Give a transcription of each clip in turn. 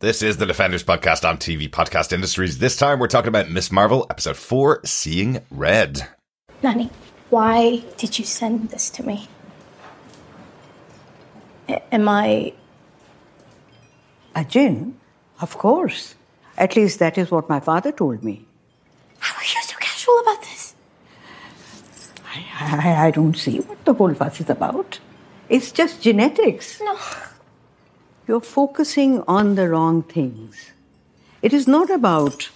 This is the Defenders podcast on TV Podcast Industries. This time we're talking about Miss Marvel, episode 4, Seeing Red. Nani, why did you send this to me? A- am I. A jinn? Of course. At least that is what my father told me. How are you so casual about this? I, I, I don't see what the whole fuss is about. It's just genetics. No. You're focusing on the wrong things. It is not about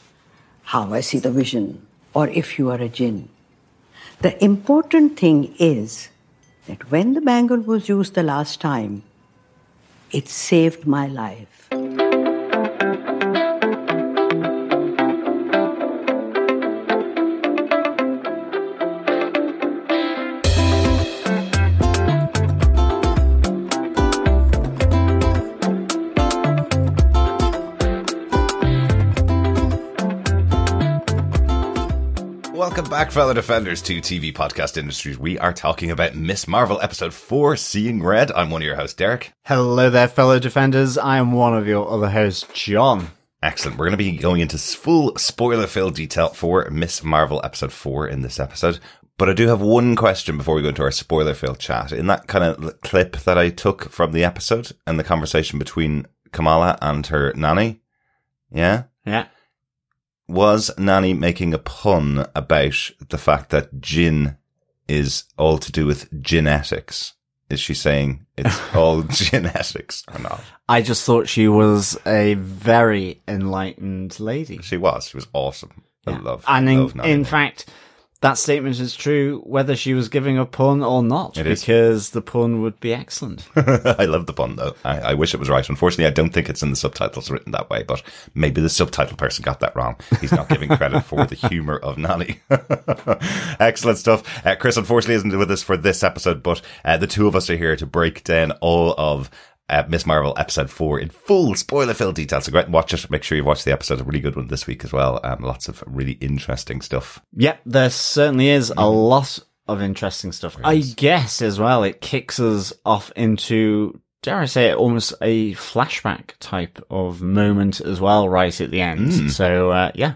how I see the vision or if you are a jinn. The important thing is that when the bangle was used the last time, it saved my life. Back, fellow defenders, to TV Podcast Industries. We are talking about Miss Marvel, episode 4, Seeing Red. I'm one of your hosts, Derek. Hello there, fellow defenders. I am one of your other hosts, John. Excellent. We're going to be going into full spoiler filled detail for Miss Marvel, episode 4 in this episode. But I do have one question before we go into our spoiler filled chat. In that kind of clip that I took from the episode and the conversation between Kamala and her Nani, yeah? Yeah. Was Nani making a pun about the fact that jinn is all to do with genetics? Is she saying it's all genetics or not? I just thought she was a very enlightened lady. She was. She was awesome. I love. And in, love in fact, that statement is true whether she was giving a pun or not, It is. because the pun would be excellent. I love the pun though. I, I wish it was right. Unfortunately, I don't think it's in the subtitles written that way. But maybe the subtitle person got that wrong. He's not giving credit for the humor of Nani. Excellent stuff. Uh, Chris, unfortunately, isn't with us for this episode, but uh, the two of us are here to break down all of. Uh, Miss Marvel episode four in full spoiler filled detail. So go out and watch it. Make sure you watch the episode. A really good one this week as well. Um, lots of really interesting stuff. Yep, there certainly is a lot of interesting stuff. I guess as well, it kicks us off into, dare I say it, almost a flashback type of moment as well, right at the end. Mm. So, uh, yeah,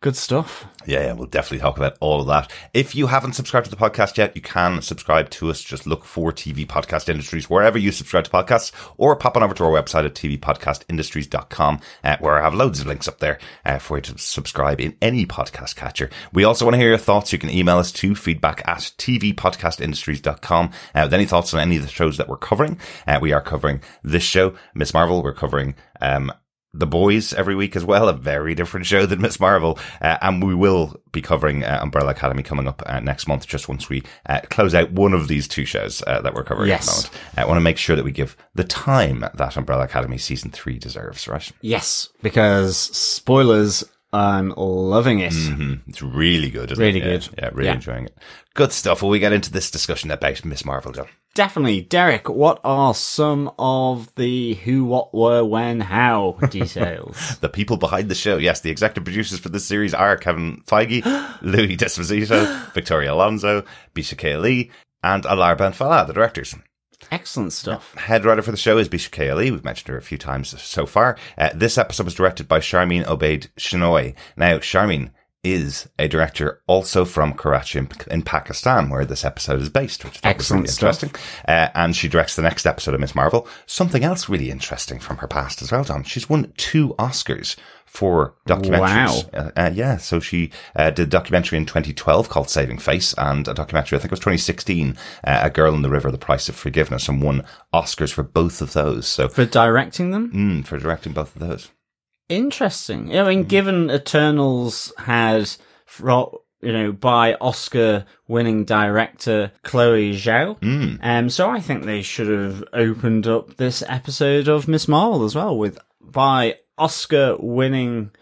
good stuff. Yeah, yeah, we'll definitely talk about all of that. If you haven't subscribed to the podcast yet, you can subscribe to us. Just look for TV Podcast Industries wherever you subscribe to podcasts or pop on over to our website at tvpodcastindustries.com uh, where I have loads of links up there uh, for you to subscribe in any podcast catcher. We also want to hear your thoughts. You can email us to feedback at tvpodcastindustries.com uh, with any thoughts on any of the shows that we're covering. Uh, we are covering this show, Miss Marvel. We're covering, um, the Boys every week as well, a very different show than Miss Marvel. Uh, and we will be covering uh, Umbrella Academy coming up uh, next month, just once we uh, close out one of these two shows uh, that we're covering Yes. at the moment. I want to make sure that we give the time that Umbrella Academy season three deserves, right? Yes, because spoilers, I'm loving it. hmm It's really good. Isn't Really it? Good. Yeah, really Yeah. enjoying it. Good stuff. Will we get into this discussion about Miss Marvel, John? Definitely. Derek, what are some of the who, what, were, when, how details? The people behind the show. Yes, the executive producers for this series are Kevin Feige, Louis D'Esposito, Victoria Alonso, Bisha K. Ali, and Alar Ben Fallah, the directors. Excellent stuff. Head writer for the show is Bisha K. Ali. We've mentioned her a few times so far. Uh, this episode was directed by Sharmeen Obaid Chinoy. Now, Sharmeen is a director also from Karachi in, in Pakistan, where this episode is based, which I Excellent was really interesting. Uh, and she directs the next episode of Miss Marvel. Something else really interesting from her past as well, John. She's won two Oscars for documentaries. Uh, uh, yeah, so she uh, did a documentary in 2012 called Saving Face, and a documentary I think it was 2016, uh, A Girl in the River: The Price of Forgiveness, and won Oscars for both of those. So For directing them? mm, for directing both of those. Interesting. I mean, given Eternals has, you know, by Oscar winning director Chloe Zhao. Um, so I think they should have opened up this episode of Miss Marvel as well with by Oscar winning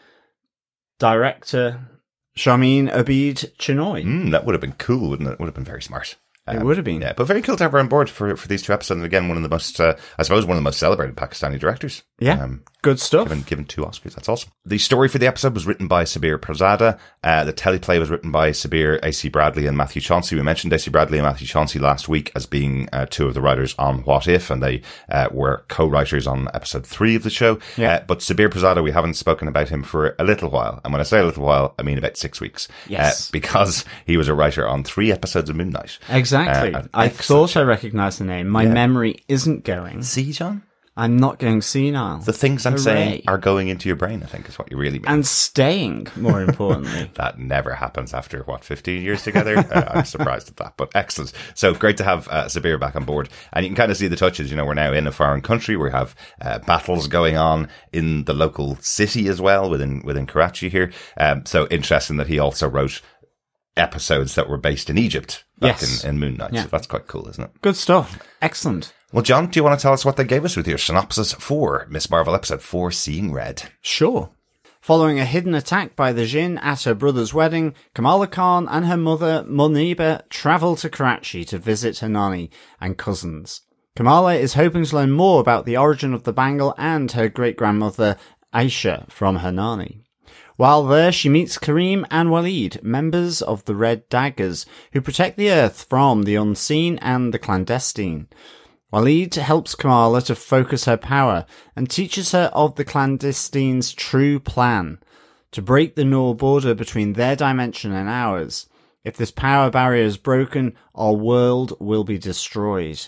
director Sharmeen Obaid Chinoy. Mm, that would have been cool, wouldn't it? Would have been very smart. It would have been. Yeah, but very cool to have her on board for, for these two episodes. And again, one of the most, uh, I suppose, one of the most celebrated Pakistani directors. Yeah. Um, Good stuff. given, given two Oscars. That's awesome. The story for the episode was written by Sabir Pirzada. Uh, the teleplay was written by Sabir, AC Bradley, and Matthew Chauncey. We mentioned AC Bradley and Matthew Chauncey last week as being uh, two of the writers on What If, and they uh, were co-writers on episode three of the show. Yeah. Uh, but Sabir Pirzada, we haven't spoken about him for a little while. And when I say a little while, I mean about six weeks. Yes. Uh, because he was a writer on three episodes of Moon Knight. Exactly. Uh, I thought I recognised the name. My memory isn't going. See, John? I'm not going senile. The things I'm saying are going into your brain, I think, is what you really mean. and staying, more importantly. That never happens after what fifteen years together. uh, I'm surprised at that, but excellent. So great to have uh, Sabir back on board, and you can kind of see the touches. You know, we're now in a foreign country. We have uh, battles going on in the local city as well within within Karachi here. Um, so interesting that he also wrote episodes that were based in Egypt back Yes. in, in Moon Knight. Yeah. So that's quite cool, isn't it? Good stuff. Excellent. Well, John, do you want to tell us what they gave us with your synopsis for Miss Marvel episode four, Seeing Red? Sure. Following a hidden attack by the Jinn at her brother's wedding, Kamala Khan and her mother, Muneeba, travel to Karachi to visit her Nani and cousins. Kamala is hoping to learn more about the origin of the bangle and her great grandmother, Aisha, from her Nani. While there, she meets Kareem and Waleed, members of the Red Daggers, who protect the Earth from the unseen and the clandestine. Waleed helps Kamala to focus her power and teaches her of the clandestine's true plan to break the Noor border between their dimension and ours. If this power barrier is broken, our world will be destroyed.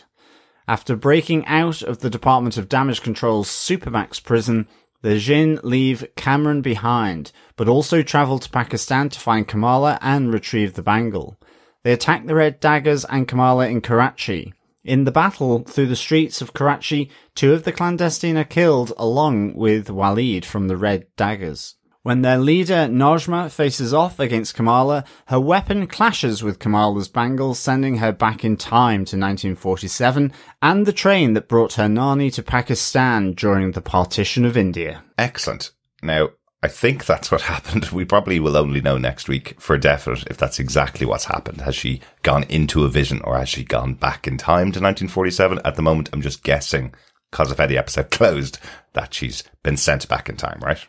After breaking out of the Department of Damage Control's Supermax prison, the Jinn leave Kamran behind, but also travel to Pakistan to find Kamala and retrieve the bangle. They attack the Red Daggers and Kamala in Karachi. In the battle through the streets of Karachi, two of the clandestine are killed along with Waleed from the Red Daggers. When their leader Najma faces off against Kamala, her weapon clashes with Kamala's bangle, sending her back in time to 1947 and the train that brought her Nani to Pakistan during the partition of India. Excellent. Now, I think that's what happened. We probably will only know next week for definite if that's exactly what's happened. Has she gone into a vision or has she gone back in time to 1947? At the moment, I'm just guessing, because of how the episode closed, that she's been sent back in time, right?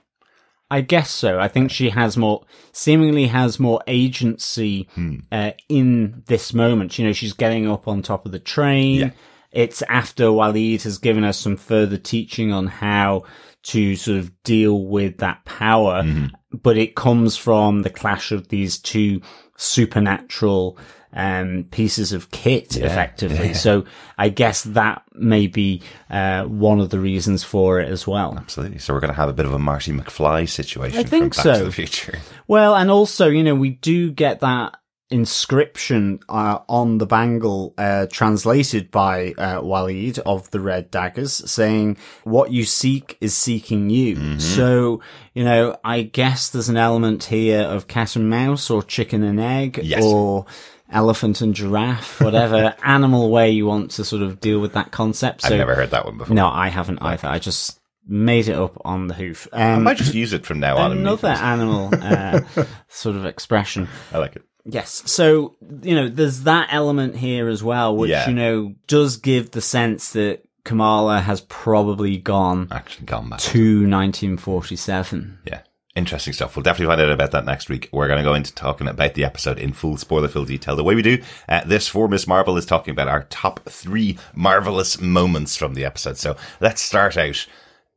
I guess so. I think she has more, seemingly has more agency Hmm. uh, in this moment. You know, she's getting up on top of the train. Yeah. It's after Waleed has given us some further teaching on how to sort of deal with that power, Mm-hmm. but it comes from the clash of these two supernatural um, pieces of kit, effectively. So I guess that may be uh, one of the reasons for it as well. Absolutely. So we're going to have a bit of a Marty McFly situation I think so. to the Future. Well, and also, you know, we do get that inscription uh, on the bangle uh, translated by uh, Waleed of the Red Daggers saying, What you seek is seeking you. Mm-hmm. So, you know, I guess there's an element here of cat and mouse or chicken and egg Yes. or elephant and giraffe, whatever animal way you want to sort of deal with that concept. So, I've never heard that one before. no, I haven't either. I just made it up on the hoof. I Um, might just use it from now on. another animal uh, sort of expression. I like it. Yes. So, you know, there's that element here as well, which, Yeah. you know, does give the sense that Kamala has probably gone Actually gone back. to 1947. Yeah. Interesting stuff. We'll definitely find out about that next week. We're going to go into talking about the episode in full spoiler full detail. The way we do uh, this for Miss Marvel is talking about our top three marvelous moments from the episode. So let's start out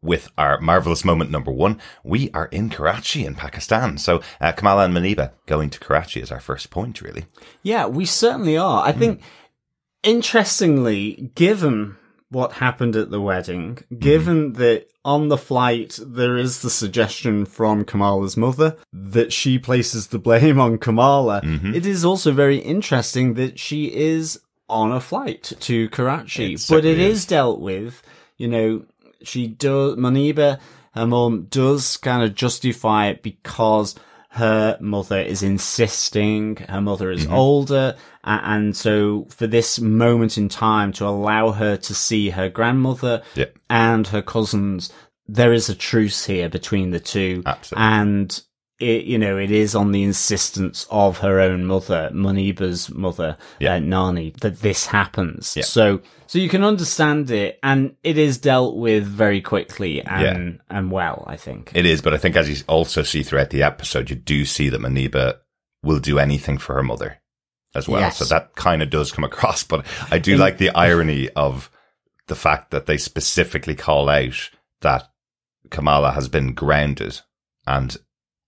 with our marvelous moment number one. We are in Karachi in Pakistan. So uh, Kamala and Muneeba going to Karachi is our first point, really. Yeah, we certainly are. I think, interestingly, given what happened at the wedding, mm-hmm. given that on the flight there is the suggestion from Kamala's mother that she places the blame on Kamala, mm-hmm. it is also very interesting that she is on a flight to Karachi. It but it is. is is. dealt with, you know, she does, Muneeba, her mom does kind of justify it because her mother is insisting, her mother is mm-hmm. older, and so for this moment in time to allow her to see her grandmother Yeah. and her cousins, there is a truce here between the two. Absolutely. And it, you know, it is on the insistence of her own mother, Muneeba's mother, Yeah. uh, Nani, that this happens. Yeah. So, so you can understand it, and it is dealt with very quickly and and well. I think. It is, but I think as you also see throughout the episode, you do see that Muneeba will do anything for her mother as well. Yes. So that kind of does come across, but I do like the irony of the fact that they specifically call out that Kamala has been grounded and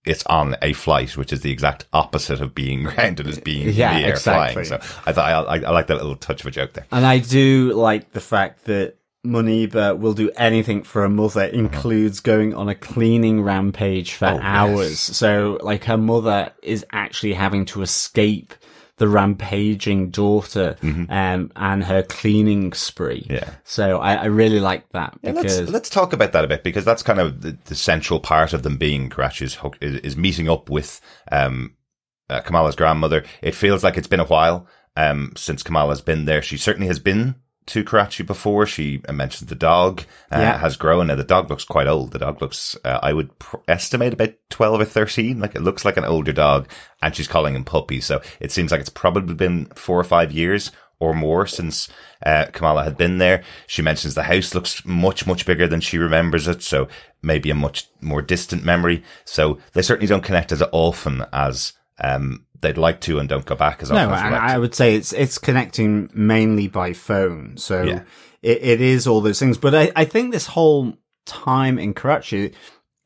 it's on a flight, which is the exact opposite of being grounded as being Yeah, in the air exactly. flying. So I thought I, I, I like that little touch of a joke there. And I do like the fact that Muneeba will do anything for a mother, mm-hmm. includes going on a cleaning rampage for Oh, yes. hours. So, like, her mother is actually having to escape the rampaging daughter um, and her cleaning spree. Mm-hmm. Yeah. So I, I really like that Yeah, because let's let's talk about that a bit because that's kind of the, the central part of them being Karachi's hook is, is meeting up with um uh, Kamala's grandmother. It feels like it's been a while um since Kamala's been there. She certainly has been to Karachi before. She mentioned the dog uh, Yeah. has grown. Now the dog looks quite old. The dog looks, uh, I would pr- estimate about twelve or thirteen. Like it looks like an older dog, and she's calling him puppy. So it seems like it's probably been four or five years or more since uh, Kamala had been there. She mentions the house looks much, much bigger than she remembers it. So maybe a much more distant memory. So they certainly don't connect as often as um, they'd like to and don't go back as often no, as and like I to. would say it's it's connecting mainly by phone. So Yeah. it, it is all those things. But I, I think this whole time in Karachi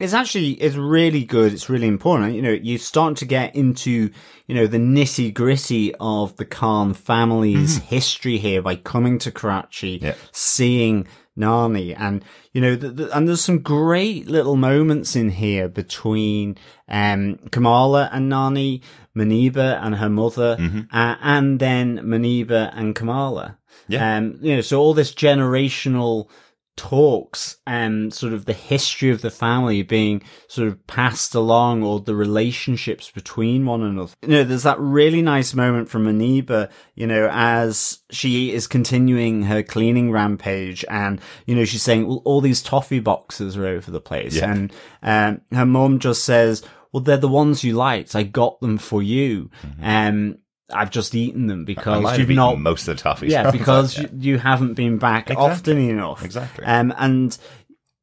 is actually it's really good. It's really important. You know, you start to get into you know the nitty gritty of the Khan family's history here by coming to Karachi, Mm-hmm. Yeah. seeing Nani, and you know, the, the, and there's some great little moments in here between um Kamala and Nani, Muneeba and her mother, uh, and then Muneeba and Kamala. Yeah. Um, you know, so all this generational talks and sort of the history of the family being sort of passed along or the relationships between one another. You know, there's that really nice moment from Muneeba, you know, as she is continuing her cleaning rampage and, you know, she's saying, well, all these toffee boxes are over the place. Yeah. And, um, her mom just says, well, they're the ones you liked. I got them for you. Um, I've just eaten them because you've not most of the toffees. yeah, because Yeah. you, you haven't been back Exactly. often enough. Exactly. Um, and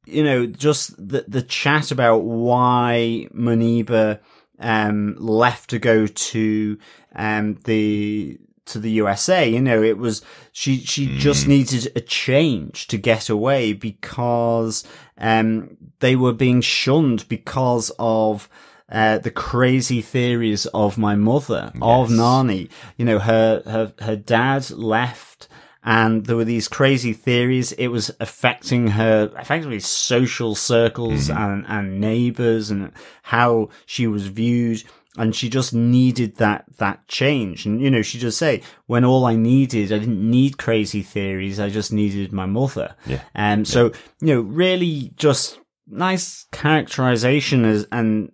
you know, just the the chat about why Muneeba um left to go to um the to the USA. You know, it was she she just Mm. needed a change to get away because um they were being shunned because of uh, the crazy theories of my mother, of Nani. You know, her, her, her dad left and there were these crazy theories. It was affecting her, effectively social circles and, and neighbors and how she was viewed. And she just needed that, that change. And, you know, she just say, when all I needed, I didn't need crazy theories. I just needed my mother. Yeah. Um, so, you know, really just nice characterization as, and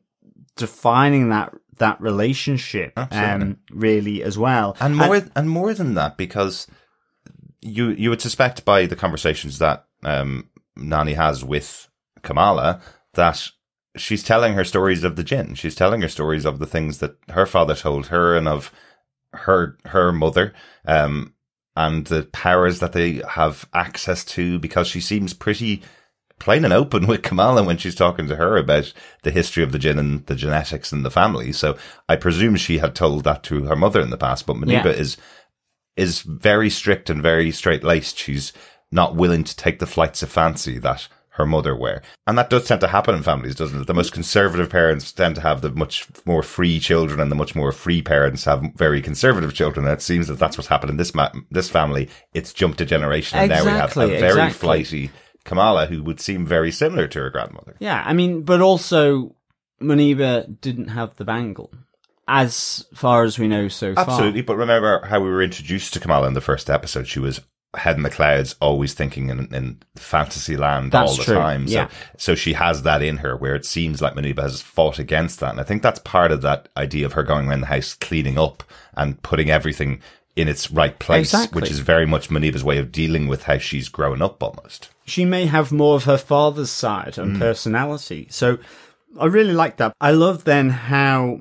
defining that, that relationship, um, really as well. and more and, more than that because you you would suspect by the conversations that um, Nani has with Kamala that she's telling her stories of the jinn. She's telling her stories of the things that her father told her and of her her mother. Um, and the powers that they have access to because she seems pretty plain and open with Kamala when she's talking to her about the history of the jinn and the genetics and the family. So I presume she had told that to her mother in the past, but Muneeba Yeah. is is very strict and very straight laced. She's not willing to take the flights of fancy that her mother were. And that does tend to happen in families, doesn't it? The most conservative parents tend to have the much more free children and the much more free parents have very conservative children. And it seems that that's what's happened in this ma- this family. It's jumped a generation and now we have a very exactly. flighty Kamala who would seem very similar to her grandmother. Yeah, I mean, but also Muneeba didn't have the bangle, as far as we know so far. Absolutely. But remember how we were introduced to Kamala in the first episode. She was head in the clouds, always thinking in, in fantasy land That's all the true, time. So, yeah. so she has that in her where it seems like Muneeba has fought against that. And I think that's part of that idea of her going around the house cleaning up and putting everything in its right place, Exactly. which is very much Muneeba's way of dealing with how she's grown up almost. She may have more of her father's side Mm. and personality. So I really like that. I love then how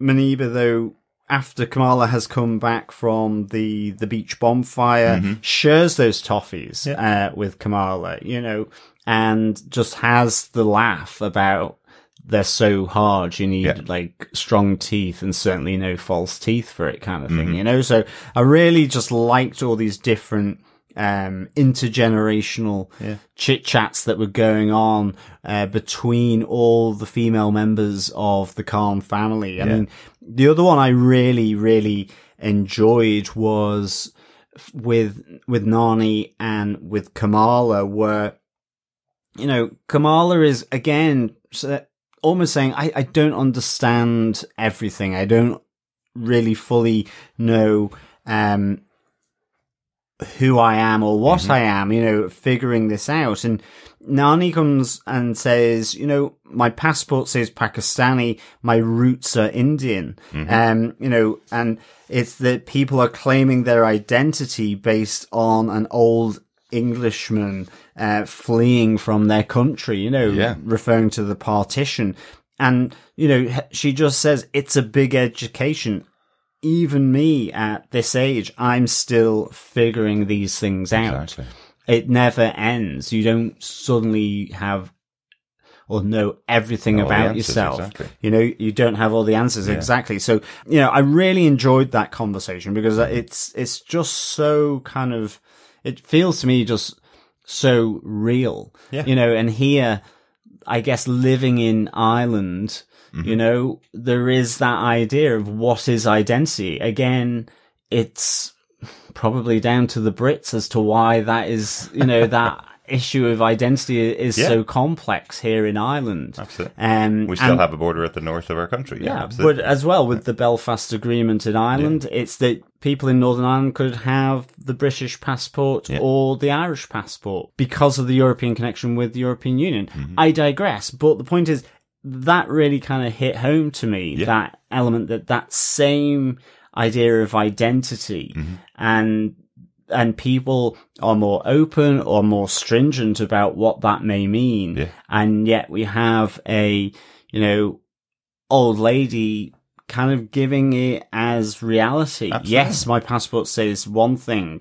Muneeba, though, after Kamala has come back from the, the beach bonfire, Mm-hmm. shares those toffees uh, with Kamala, you know, and just has the laugh about they're so hard. You need Yeah. like strong teeth and certainly no false teeth for it kind of Mm-hmm. thing, you know? So I really just liked all these different, um, intergenerational chit chats that were going on, uh, between all the female members of the Khan family. I mean, the other one I really, really enjoyed was with, with Nani and with Kamala where, you know, Kamala is again almost saying, I, I don't understand everything. I don't really fully know, um, who I am or what I am, you know, figuring this out. And Nani comes and says, you know, my passport says Pakistani, my roots are Indian. Um, you know, and it's that people are claiming their identity based on an old Englishman, uh, fleeing from their country, you know, Yeah. referring to the partition. And, you know, she just says it's a big education even me at this age, I'm still figuring these things out. Exactly. It never ends. You don't suddenly have or know everything All about answers, yourself. exactly. You know, you don't have all the answers exactly. So, you know, I really enjoyed that conversation because it's it's just so kind of it feels to me just so real. Yeah. You know, and here I guess living in Ireland, Mm-hmm. you know, there is that idea of what is identity. Again, it's probably down to the Brits as to why that is, you know, that issue of identity is Yeah. so complex here in Ireland. Absolutely. Um, We still and- have a border at the north of our country. Yeah, yeah, absolutely. but as well with the Belfast Agreement in Ireland, it's that people in Northern Ireland could have the British passport Yeah. or the Irish passport because of the European connection with the European Union. Mm-hmm. I digress, but the point is that really kind of hit home to me Yeah. that element that that same idea of identity Mm-hmm. and and people are more open or more stringent about what that may mean. Yeah. And yet we have a, you know, old lady kind of giving it as reality. Absolutely. Yes, my passport says one thing,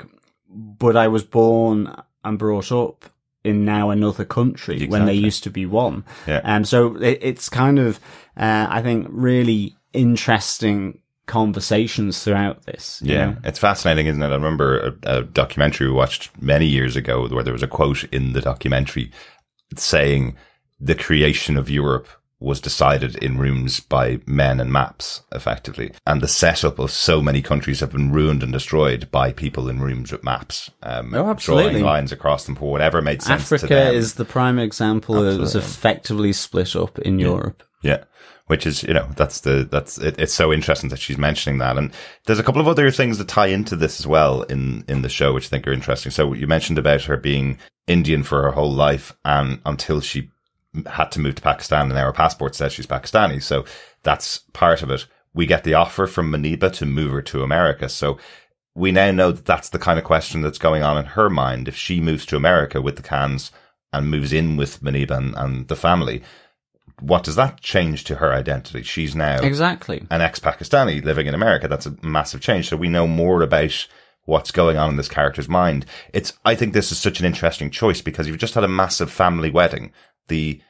but I was born and brought up in now another country when they used to be one. Yeah. Um, so it, it's kind of, uh, I think really interesting conversations throughout this. you Yeah, know? it's fascinating, isn't it? I remember a, a documentary we watched many years ago where there was a quote in the documentary saying the creation of Europe was decided in rooms by men and maps, effectively. And the setup of so many countries have been ruined and destroyed by people in rooms with maps. Um, Oh, absolutely. Drawing lines across them for whatever made sense to Africa is the prime example. that was effectively split up in Europe. Yeah. Which is, you know, that's the, that's, it, it's so interesting that she's mentioning that. And there's a couple of other things that tie into this as well in, in the show, which I think are interesting. So you mentioned about her being Indian for her whole life and until she had to move to Pakistan and now her passport says she's Pakistani. So that's part of it. We get the offer from Muneeba to move her to America. So we now know that that's the kind of question that's going on in her mind. If she moves to America with the Khans and moves in with Muneeba and, and the family, what does that change to her identity? She's now Exactly. an ex-Pakistani living in America. That's a massive change. So we know more about what's going on in this character's mind. It's, I think this is such an interesting choice because you've just had a massive family wedding. The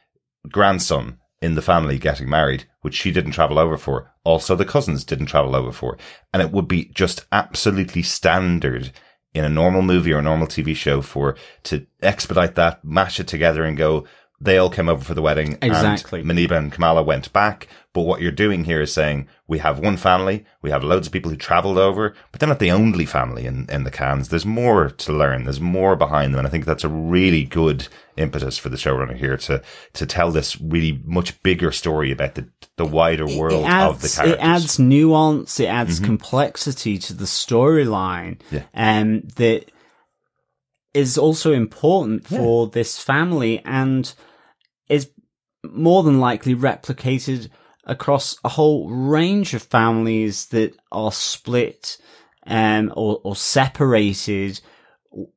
grandson in the family getting married, which she didn't travel over for. Also, the cousins didn't travel over for. And it would be just absolutely standard in a normal movie or a normal TV show for to expedite that, mash it together and go, they all came over for the wedding. Exactly. And Muneeba and Kamala went back. But what you're doing here is saying we have one family, we have loads of people who traveled over, but they're not the only family in, in the Khans. There's more to learn. There's more behind them. And I think that's a really good impetus for the showrunner here to, to tell this really much bigger story about the, the wider world it adds, of the characters. It adds nuance, it adds complexity to the storyline. Yeah. Um, that is also important for this family and is more than likely replicated across a whole range of families that are split um, or, or separated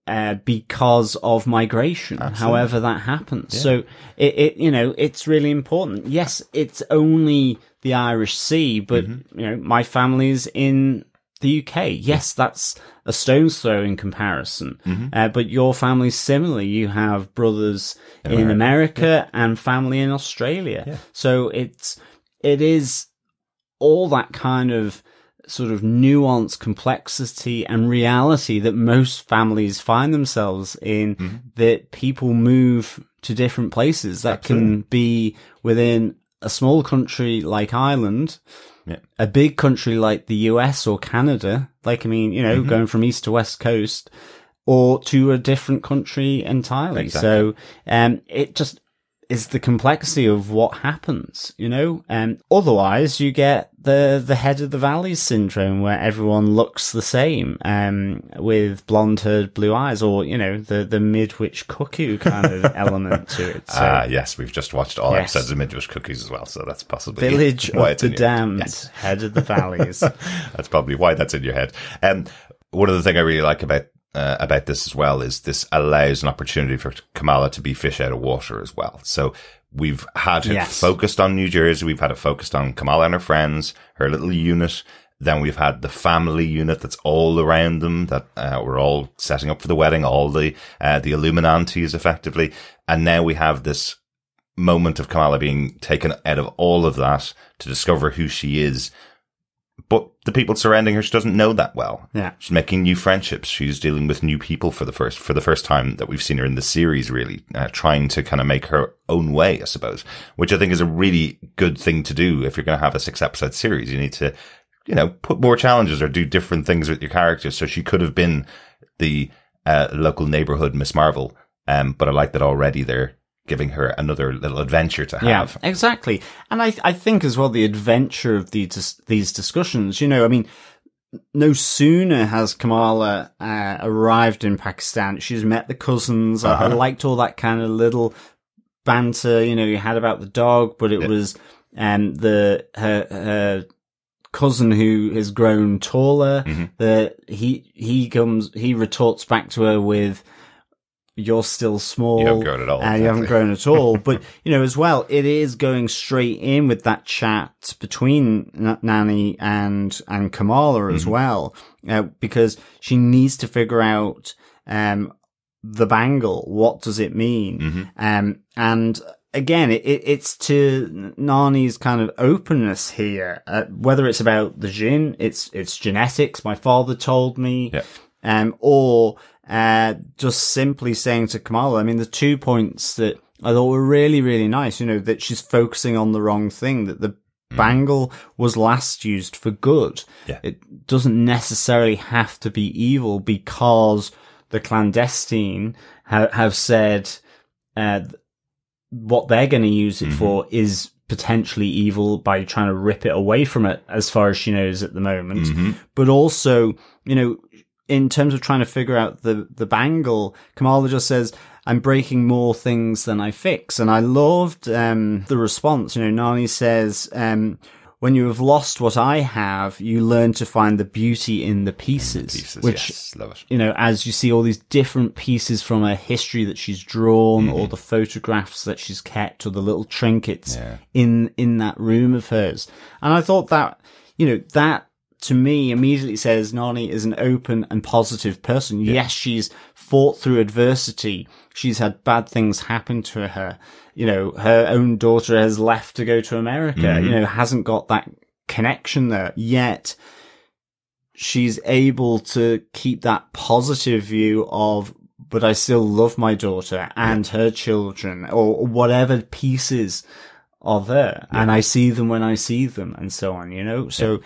uh, because of migration, however that happens. So it, it, you know, it's really important. Yes, it's only the Irish Sea, but Mm-hmm. you know, my family's in the UK. Yes, that's a stone's throw in comparison. Mm-hmm. Uh, but your family's similarly. You have brothers in America and family in Australia. So it's, it is all that kind of sort of nuance, complexity and reality that most families find themselves in Mm-hmm. that people move to different places that can be within a small country like Ireland, Yeah. a big country like the US or Canada, like, I mean, you know, Mm-hmm. going from east to west coast or to a different country entirely. So, um, it just is the complexity of what happens, you know? Um, otherwise you get the, the head of the valleys syndrome where everyone looks the same, um, with blonde haired blue eyes or, you know, the, the midwich cuckoo kind of element to it. So, Ah, yes, we've just watched all Yes. episodes of Midwich Cuckoos as well, so that's possibly village why of the damned, Yes. head of the valleys. That's probably why that's in your head. Um, one of the things I really like about uh, about this as well is this allows an opportunity for Kamala to be fish out of water as well. So we've had it Yes. focused on New Jersey, we've had it focused on Kamala and her friends, her little unit. Then we've had the family unit that's all around them that uh, we're all setting up for the wedding, all the uh, the Illuminantes effectively, and now we have this moment of Kamala being taken out of all of that to discover who she is. But the people surrounding her, she doesn't know that well. Yeah. She's making new friendships. She's dealing with new people for the first, for the first time that we've seen her in the series, really, uh, trying to kind of make her own way, I suppose, which I think is a really good thing to do. If you're going to have a six episode series, you need to, you know, put more challenges or do different things with your characters. So she could have been the, uh, local neighborhood Miss Marvel. Um, but I like that already they're giving her another little adventure to have. Yeah, exactly. And I, I think as well the adventure of these these discussions. You know, I mean, no sooner has Kamala uh, arrived in Pakistan, she's met the cousins. I, I liked all that kind of little banter. You know, you had about the dog, but it was um the her her cousin who has grown taller. That he he comes he retorts back to her with. You're still small. You haven't grown at all, And you haven't grown at all. But, you know, as well, it is going straight in with that chat between N- Nani and, and Kamala as well, uh, because she needs to figure out, um, the bangle. What does it mean? Um, and again, it, it, it's to Nani's kind of openness here, uh, whether it's about the jinn, it's, it's genetics. My father told me, Yeah. um, or uh, just simply saying to Kamala, I mean, the two points that I thought were really, really nice, you know, that she's focusing on the wrong thing, that the bangle was last used for good. Yeah. It doesn't necessarily have to be evil because the clandestine ha- have said, uh, what they're going to use it for is potentially evil by trying to rip it away from it as far as she knows at the moment. But also, you know, in terms of trying to figure out the, the bangle, Kamala just says, I'm breaking more things than I fix. And I loved, um, the response. You know, Nani says, um, when you have lost what I have, you learn to find the beauty in the pieces, Pieces, which yes, love it. you know, as you see all these different pieces from her history that she's drawn, or Mm-hmm. the photographs that she's kept, or the little trinkets Yeah. in in that room of hers. And I thought that, you know, that to me immediately says Nani is an open and positive person. Yes, she's fought through adversity. She's had bad things happen to her. You know, her own daughter has left to go to America. Mm-hmm. You know, hasn't got that connection there yet she's able to keep that positive view of, but I still love my daughter and her children or whatever pieces of her. And I see them when I see them and so on, you know? So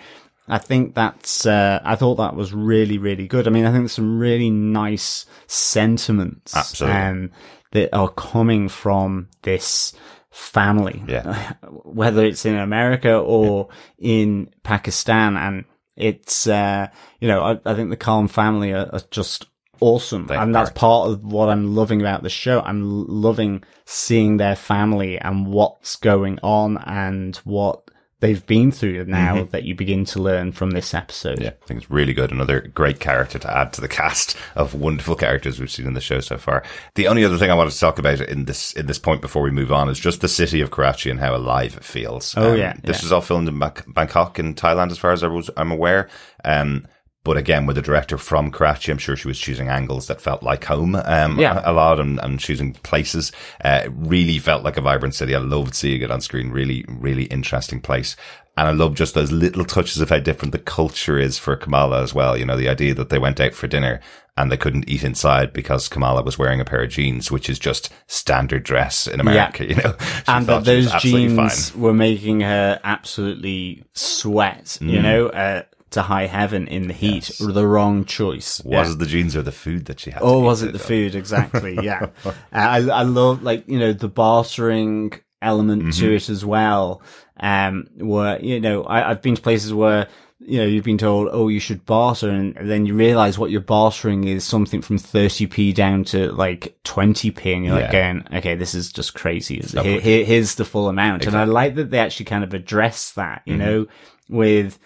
I think that's, uh, I thought that was really, really good. I mean, I think there's some really nice sentiments. Absolutely. Um, that are coming from this family. Yeah. Whether it's in America or in Pakistan. And it's, uh, you know, I, I think the Khan family are, are just awesome. They and that's are. part of what I'm loving about the show. I'm loving seeing their family and what's going on and what they've been through now that you begin to learn from this episode. Yeah, I think it's really good. Another great character to add to the cast of wonderful characters we've seen in the show so far. The only other thing I wanted to talk about in this in this point before we move on is just the city of Karachi and how alive it feels. Oh, yeah, this yeah. was all filmed in Bang- Bangkok in Thailand, as far as I was I'm aware. Um, but again, with a director from Karachi, I'm sure she was choosing angles that felt like home um, Yeah. a, a lot and, and choosing places. Uh, it really felt like a vibrant city. I loved seeing it on screen. Really, really interesting place. And I love just those little touches of how different the culture is for Kamala as well. You know, the idea that they went out for dinner and they couldn't eat inside because Kamala was wearing a pair of jeans, which is just standard dress in America, yeah. you know. She and that those jeans fine. were making her absolutely sweat, you Mm. know, uh, to high heaven in the heat. The wrong choice. Was Yeah. it the jeans or the food that she had? Or was it the though? food? Exactly. Yeah. Uh, I, I love, like, you know, the bartering element Mm-hmm. to it as well. Um, where, you know, I, I've been to places where, you know, you've been told, oh, you should barter. And then you realize what you're bartering is something from 30p down to like 20p. And you're like going, okay, this is just crazy. Here, here- here's the full amount. And I like that they actually kind of address that, you Mhm. know, with,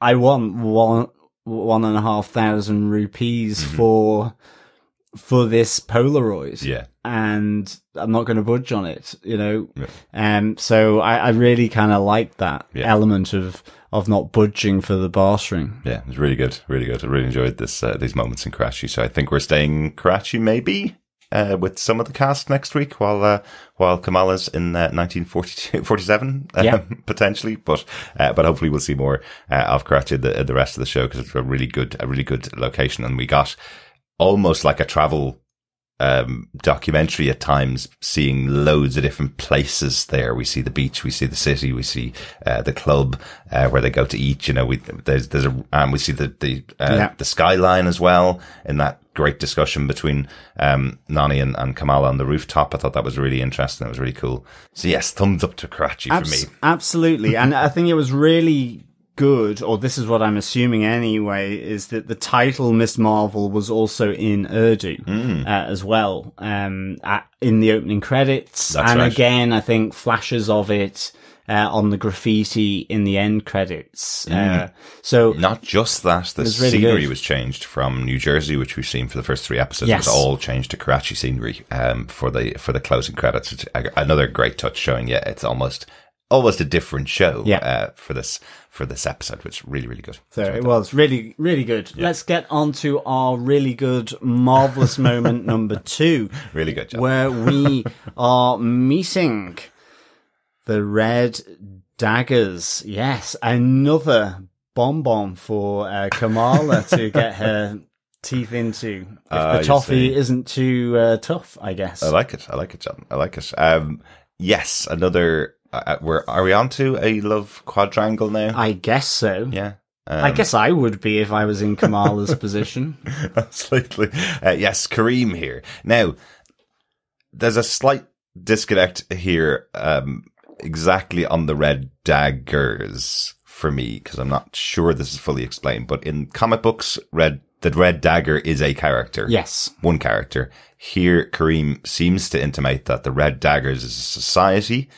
I want one, one and a half thousand rupees Mhm. for, for this Polaroid. Yeah. And I'm not going to budge on it, you know? Yeah. Um, so I, I really kind of like that Yeah. element of, of not budging for the bartering. Yeah, it was really good, really good. I really enjoyed this uh, these moments in Karachi. So I think we're staying Karachi, maybe uh, with some of the cast next week, while uh, while Kamala's in uh, 1942, 47, um, Yeah. potentially. But uh, but hopefully we'll see more uh, of Karachi the the rest of the show because it's a really good a really good location, and we got almost like a travel um, documentary at times, seeing loads of different places there. We see the beach, we see the city, we see uh, the club uh, where they go to eat. You know, we there's there's a and we see the the uh, Yeah. the skyline as well in that great discussion between um, Nani and, and Kamala on the rooftop. I thought that was really interesting. It was really cool. So yes, thumbs up to Karachi for me. Absolutely. and I think it was really good, or this is what I'm assuming anyway, is that the title Miss Marvel was also in Urdu Hmm. uh, as well, um, at, in the opening credits. That's and right. again, I think flashes of it uh, on the graffiti in the end credits. Uh, so Not just that, the really scenery good. was changed from New Jersey, which we've seen for the first three episodes. Yes. It was all changed to Karachi scenery um, for the for the closing credits. It's another great touch showing yeah, it's almost almost a different show Yeah. uh, for this for this episode, which is really really good. So it was really, really good. Let's get on to our really good, marvelous moment number two. Really good job. Where we are meeting the Red Daggers. Yes, another bonbon for uh, Kamala to get her teeth into. If Ah, the toffee isn't too uh, tough, I guess. I like it. I like it, John. I like it. Um, yes, another. Uh, we're, are we on to a love quadrangle now? I guess so. yeah. Um, I guess I would be if I was in Kamala's position. Absolutely. Uh, yes, Kareem here. Now, there's a slight disconnect here, um, exactly on the red daggers for me, because I'm not sure this is fully explained, but in comic books, red, the red dagger is a character. Yes. One character. Here, Kareem seems to intimate that the red daggers is a society.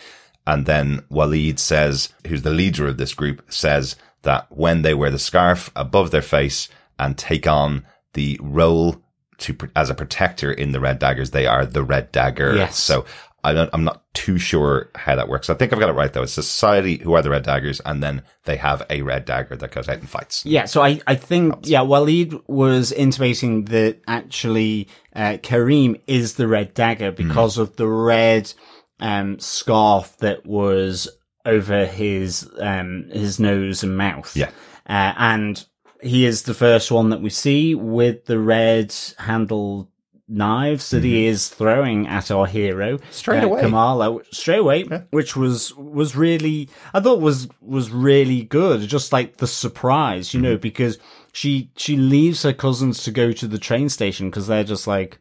And then Waleed says, who's the leader of this group, says that when they wear the scarf above their face and take on the role to as a protector in the Red Daggers, they are the Red Dagger. Yes. So I don't, I'm not too sure how that works. I think I've got it right though. It's a society who are the Red Daggers, and then they have a Red Dagger that goes out and fights. Yeah, so I, I think, yeah, Waleed was intimating that actually, uh, Kareem is the red dagger because of the red, um, scarf that was over his, um, his nose and mouth. Yeah. Uh, and he is the first one that we see with the red handled knives that he is throwing at our hero Mm-hmm. Straight uh, away. Kamala straight away, which was was really I thought was was really good. Just like the surprise, you know, Mm-hmm. because she she leaves her cousins to go to the train station because they're just like,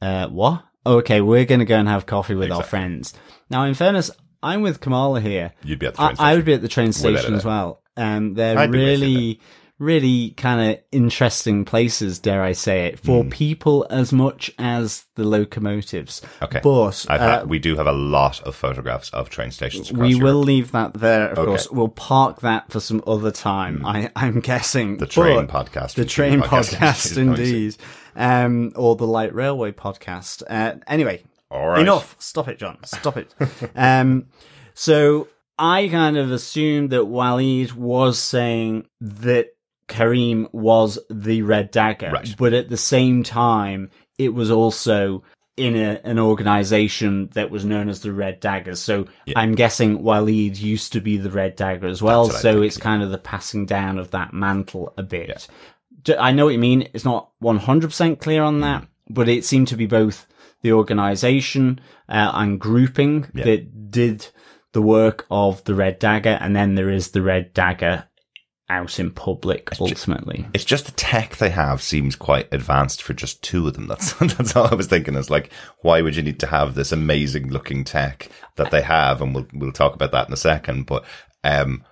uh, what? Okay, we're gonna go and have coffee with our friends. Now, in fairness, I'm with Kamala here. You'd be at the I, train I would be at the train station as well. Um, they're I'd be with you really, really kind of interesting places, dare I say it, for people as much as the locomotives. Okay. But I've uh, had, we do have a lot of photographs of train stations. We Europe. will leave that there, of Okay. course. We'll park that for some other time. I, I'm guessing The train But- podcast The train Podcast podcast, is coming soon. indeed, um, or the light railway podcast. Uh, anyway, All right. enough. Stop it, John. Stop it. um, so I kind of assumed that Waleed was saying that Kareem was the Red Dagger, Right. but at the same time, it was also in a, an organization that was known as the Red Daggers. So I'm guessing Waleed used to be the Red Dagger as well. That's what I So think, it's kind of the passing down of that mantle a bit. I know what you mean. It's not 100% clear on that, but it seemed to be both the organization uh, and grouping that did the work of the Red Dagger, and then there is the Red Dagger out in public ultimately. It's just the tech they have seems quite advanced for just two of them. That's that's all I was thinking. Is like, why would you need to have this amazing looking tech that they have? And we'll we'll talk about that in a second. But um,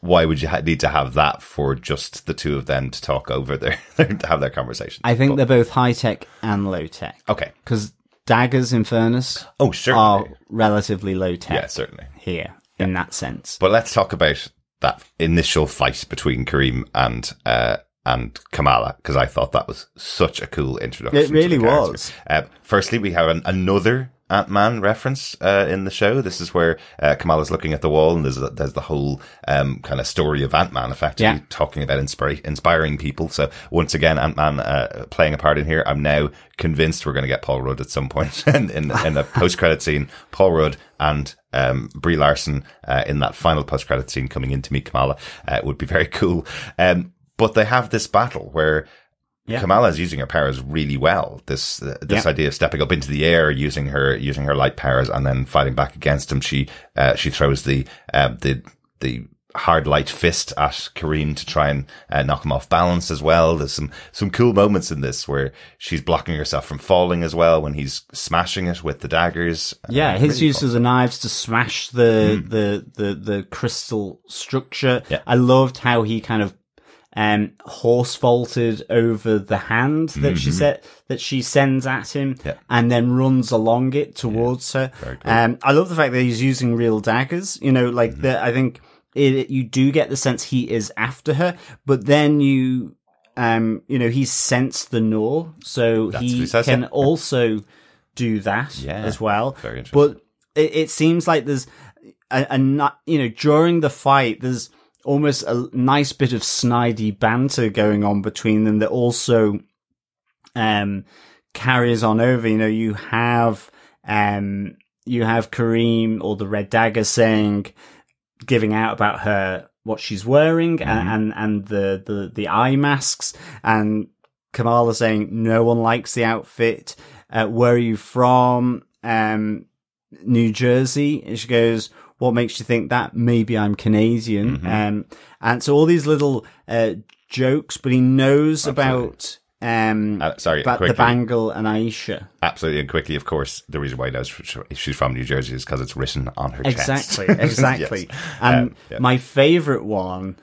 why would you ha- need to have that for just the two of them to talk over their to have their conversation? I think they're both high tech and low tech okay. because daggers, in furnace. Oh, sure, are relatively low tech yeah, certainly. here in that sense. But let's talk about that initial fight between Kareem and uh, and Kamala because I thought that was such a cool introduction. It to really the was. Uh, firstly, we have an, another Ant Man reference uh, in the show. This is where uh, Kamala's looking at the wall, and there's a, there's the whole um, kind of story of Ant Man, effectively Yeah. talking about inspira- inspiring people. So once again, Ant Man uh, playing a part in here. I'm now convinced we're going to get Paul Rudd at some point in in, in a post credit scene. Paul Rudd and um, Brie Larson uh, in that final post credit scene coming in to meet Kamala uh, would be very cool. Um, but they have this battle where. Yeah. Kamala is using her powers really well. This uh, this Yeah. idea of stepping up into the air, using her using her light powers, and then fighting back against him. She uh, she throws the uh, the the hard light fist at Kareem to try and uh, knock him off balance as well. There's some some cool moments in this where she's blocking herself from falling as well when he's smashing it with the daggers. Yeah, Uh, his really use of the knives to smash the, the, the, the crystal structure. Yeah. I loved how he kind of um horse vaulted over the hand that she said that she sends at him Mm-hmm. Yeah. and then runs along it towards her. cool. Um I love the fact that he's using real daggers. You know, Mm-hmm. like the I think it, you do get the sense he is after her, but then you um you know he's sensed the Noor, so That's he he can yeah. also do that Yeah. as well. Very interesting. But it, it seems like there's a, a not, you know, during the fight, there's almost a nice bit of snidey banter going on between them that also, um, carries on over. You know, you have, um, you have Kareem or the Red Dagger saying, giving out about her, what she's wearing and, and, and the, the, the eye masks and Kamala saying no one likes the outfit. Uh, where are you from? Um, New Jersey. And she goes, what makes you think that? Maybe I'm Canadian. Um, and so all these little, uh, jokes, but he knows about, um, Uh, sorry, about the bangle and Aisha. Absolutely, and quickly, of course, the reason why he knows she's from New Jersey is because it's written on her chest. Exactly, exactly. Yes. And Um, yeah. my favorite one,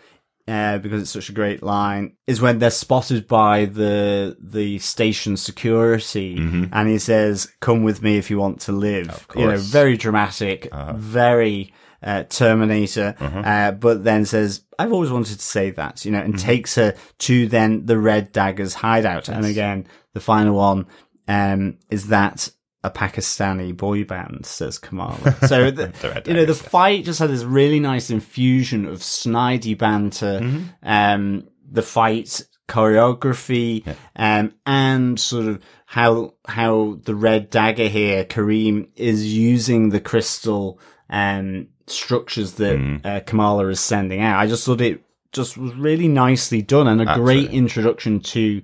uh, because it's such a great line, is when they're spotted by the the station security, and he says, "Come with me if you want to live." Mm-hmm. You know, very dramatic, very. Uh, Terminator, Mm-hmm. uh, but then says, I've always wanted to say that, you know, and takes her to then the Red Dagger's hideout. And again, the final one, um, is that a Pakistani boy band, says Kamala. So, the, you know, the fight just had this really nice infusion of snidey banter, Mm-hmm. um, the fight choreography, um, and sort of how, how the Red Dagger here, Kareem, is using the crystal, um, structures that, Mm-hmm. uh, Kamala is sending out. I just thought it just was really nicely done and a great introduction to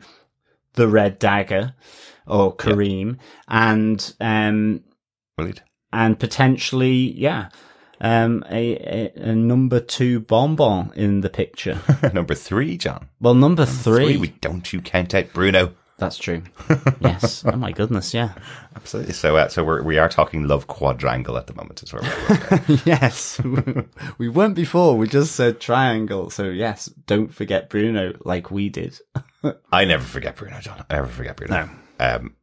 the Red Dagger or Kareem and, um, and potentially, yeah, um, a, a, a number two bonbon in the picture. Number three, John. Well, number three, Three. We don't you count out Bruno. That's true. yes. Oh my goodness. Yeah. Absolutely. So, uh, so we're, we are talking love quadrangle at the moment. Is where we're yes. we weren't before. We just said triangle. So yes, don't forget Bruno like we did. I never forget Bruno, John. I never forget Bruno. No. Um,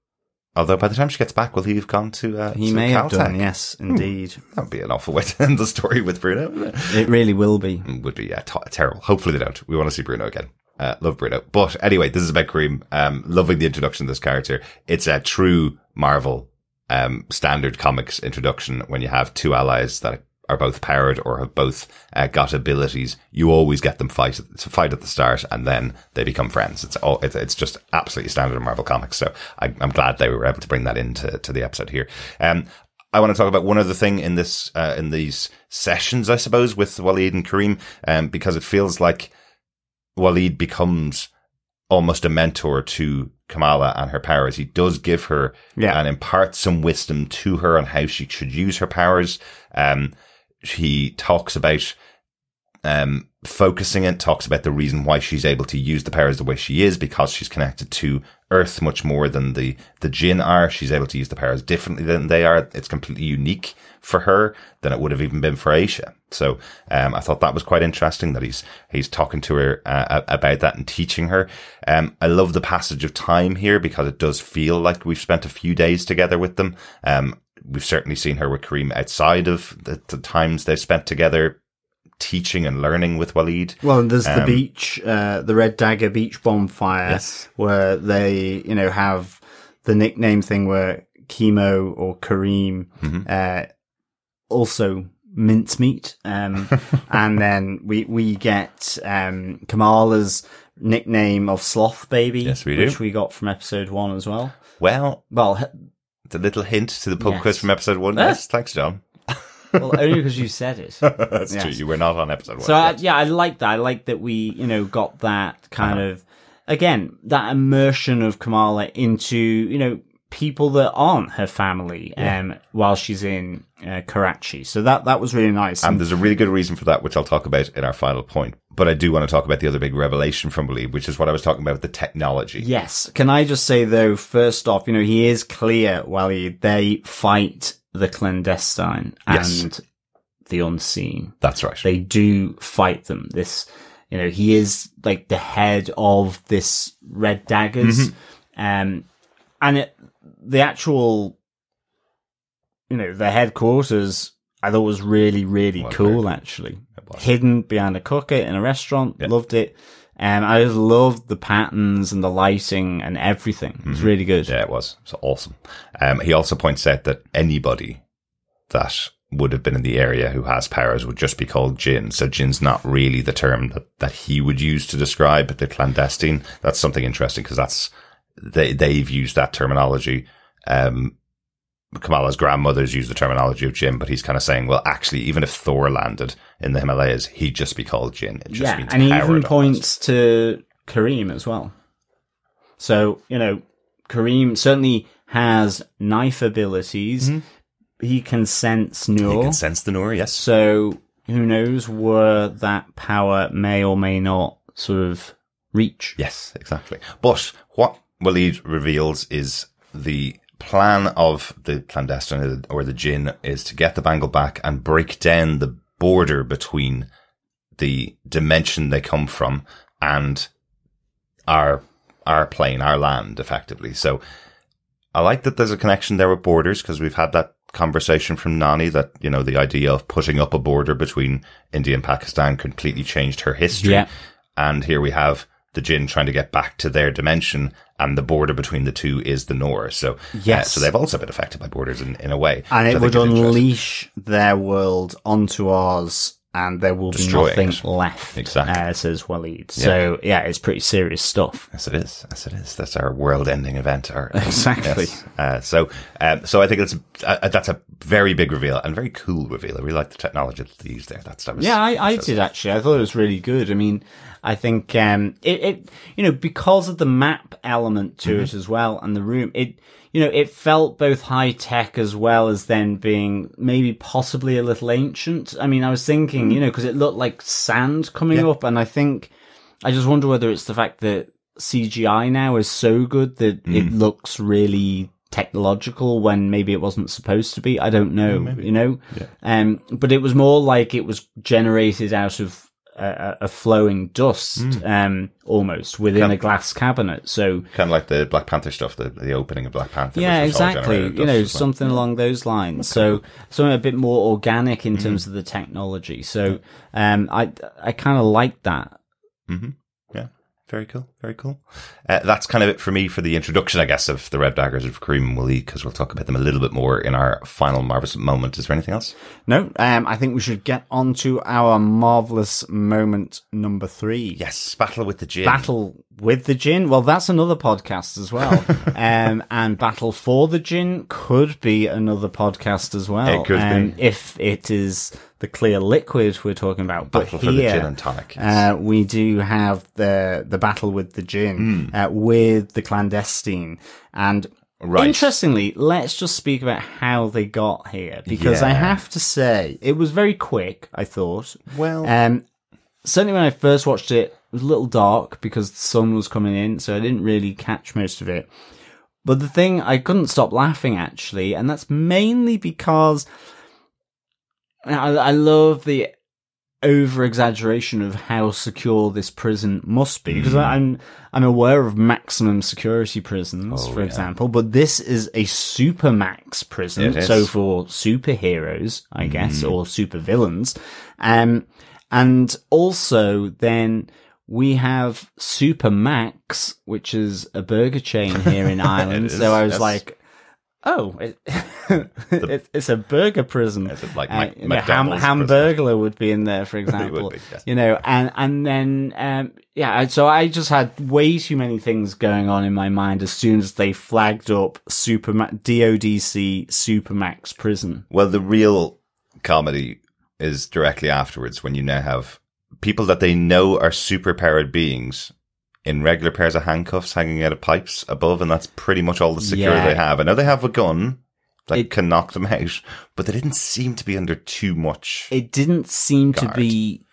although by the time she gets back, will he have gone to? Uh, He to may have Caltech? done. Yes, indeed. That would be an awful way to end the story with Bruno. wouldn't it? It really will be. would be uh, t- terrible. Hopefully they don't. We want to see Bruno again. Uh, love Bruno. But anyway, this is about Kareem. Um, loving the introduction of this character. It's a true Marvel, um, standard comics introduction when you have two allies that are both powered or have both uh, got abilities. You always get them fight to fight at the start and then they become friends. It's all, it's, it's just absolutely standard in Marvel comics. So I, I'm glad they were able to bring that into to the episode here. Um, I want to talk about one other thing in this, uh, in these sessions, I suppose, with Waleed and Kareem, um, because it feels like Waleed becomes almost a mentor to Kamala and her powers. He does give her Yeah. and impart some wisdom to her on how she should use her powers. Um, he talks about um, focusing it, talks about the reason why she's able to use the powers the way she is because she's connected to Earth much more than the, the Jinn are. She's able to use the powers differently than they are. It's completely unique for her than it would have even been for Aisha. So, um, I thought that was quite interesting that he's, he's talking to her, uh, about that and teaching her. Um, I love the passage of time here because it does feel like we've spent a few days together with them. Um, we've certainly seen her with Kareem outside of the, the times they've spent together teaching and learning with Waleed. Well, there's the Um, beach, uh, the Red Dagger Beach bonfire, Yes. where they, you know, have the nickname thing where Chemo or Kareem, Mm-hmm. uh, also mincemeat. Um, and then we, we get, um, Kamala's nickname of Sloth Baby. Yes, we do. Which we got from episode one as well. Well, Well, the little hint to the pub Yes. quiz from episode one. Ah. Yes, thanks, John. well, only because you said it. That's Yes. true. You were not on episode one. So I, yeah, I like that. I like that we, you know, got that kind of again that immersion of Kamala into you know people that aren't her family, um, while she's in uh, Karachi. So that that was really nice. And there's a really good reason for that, which I'll talk about in our final point. But I do want to talk about the other big revelation from Waleed, which is what I was talking about with the technology. Yes. Can I just say though, first off, you know, he is clear, Waleed, they fight the clandestine Yes. and the unseen. That's right. They do fight them. This, you know, he is like the head of this Red Daggers. Mm-hmm. Um, and it, the actual, you know, the headquarters, I thought was really, really Well, cool, actually. Hidden behind a cooker in a restaurant. Loved it. Um, I just loved the patterns and the lighting and everything. It was really good. Mm-hmm. Yeah, it was. It's awesome. Um, he also points out that anybody that would have been in the area who has powers would just be called Jinn. So Jinn's not really the term that, that he would use to describe the clandestine. That's something interesting because that's, they, they've used that terminology. Um, Kamala's grandmother's use the terminology of Jinn, but he's kind of saying, well, actually, even if Thor landed in the Himalayas, he'd just be called Jinn. It just yeah, means and he even points to Kareem as well. So you know, Kareem certainly has knife abilities. He can sense Mm-hmm. He can sense the Noor, yes. so who knows where that power may or may not sort of reach. Yes, exactly. But what Waleed reveals is the plan of the clandestine or the jinn is to get the bangle back and break down the border between the dimension they come from and our our plane, our land, effectively. So I like that there's a connection there with borders because we've had that conversation from Nani that, you know, the idea of putting up a border between India and Pakistan completely changed her history. Yeah. And here we have the Jinn trying to get back to their dimension and the border between the two is the Noor. So, uh, so they've also been affected by borders in, in a way. And it would think is interesting. unleash their world onto ours, and there will Destroying be nothing it. left. Exactly. uh, says Waleed. So yeah, it's pretty serious stuff. Yes, it is. Yes, it is. That's our world-ending event. Our, Exactly. Yes. Uh, so, um, so I think that's uh, that's a very big reveal and very cool reveal. I really like the technology that they used there. That's that was Yeah, I, I did actually. I thought it was really good. I mean, I think um, it, it, you know, because of the map element to it as well, and the room, it, you know, it felt both high tech as well as then being maybe possibly a little ancient. I mean, I was thinking, you know, because it looked like sand coming Yeah. up, and I think I just wonder whether it's the fact that CGI now is so good that it Mm. looks really technological when maybe it wasn't supposed to be. I don't know, you know. Um, but it was more like it was generated out of a, a- flowing dust, Mm. um, almost within a glass cabinet. So Kind of like the Black Panther stuff, the, the opening of Black Panther. yeah, which was all exactly. You know, well. something along those lines. So something a bit more organic Mm-hmm. in terms of the technology. So um, I I kind of like that. Yeah, very cool, very cool. Uh, that's kind of it for me for the introduction, I guess, of the Red Daggers of Kareem and Waleed, because we'll talk about them a little bit more in our final marvelous moment. Is there anything else? No, um, I think we should get on to our marvelous moment number three. Yes, Battle with the Jinn. Battle with the Gin. Well, that's another podcast as well. um, and Battle for the Gin could be another podcast as well. It could be. um, If it is the clear liquid we're talking about. But Battle for the here, Gin and Tonic. Uh, we do have the, the battle with the Gin, Hmm. uh, with the clandestine. And Right. interestingly, let's just speak about how they got here. Because I have to say, it was very quick, I thought. Well, Um, certainly when I first watched it, it was a little dark because the sun was coming in, so I didn't really catch most of it. But the thing, I couldn't stop laughing actually, and that's mainly because I, I love the over exaggeration of how secure this prison must be because I'm I'm aware of maximum security prisons, Oh, for yeah. example, but this is a supermax prison, so for superheroes, I guess, or supervillains, um, and also then we have Supermax, which is a burger chain here in Ireland. so I was yes. like. Oh, it, it, it's a burger prison. It like Uh, Mac- you ham? Hamburglar would be in there, for example. be, yes. You know, and and then um, yeah, so I just had way too many things going on in my mind as soon as they flagged up Superma- DODC Supermax prison. well, the real comedy is directly afterwards when you now have people that they know are superpowered beings in regular pairs of handcuffs hanging out of pipes above, and that's pretty much all the secure Yeah. they have. I know they have a gun that It- can knock them out, but they didn't seem to be under too much. It didn't seem to be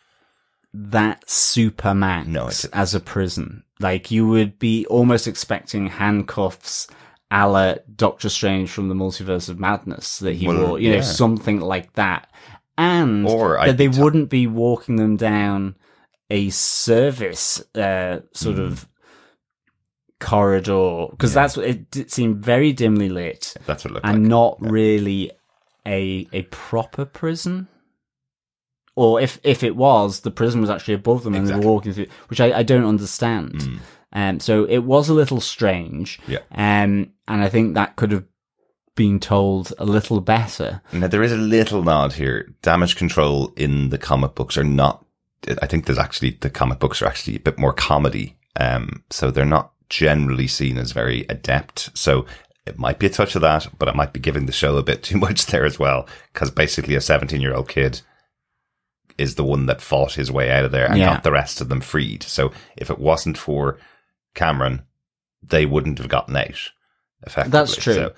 that Supermax No, as a prison. Like you would be almost expecting handcuffs a la Doctor Strange from the Multiverse of Madness that he Well, wore, you know, something like that. And Or I'd that they t- wouldn't be walking them down a service uh, sort Hmm. of corridor because that's what it, it seemed very dimly lit That's what it looked and like. not really a a proper prison. Or if if it was, the prison was actually above them and they were walking through, which I, I don't understand. Um, so it was a little strange. Yeah. Um, and I think that could have been told a little better. Now there is a little nod here. Damage control in the comic books are not. I think there's actually the comic books are actually a bit more comedy. Um, so they're not generally seen as very adept. So it might be a touch of that, but I might be giving the show a bit too much there as well. Because basically, a 17 year old kid is the one that fought his way out of there and Yeah. got the rest of them freed. So if it wasn't for Kamran, they wouldn't have gotten out. Effectively, That's true. So-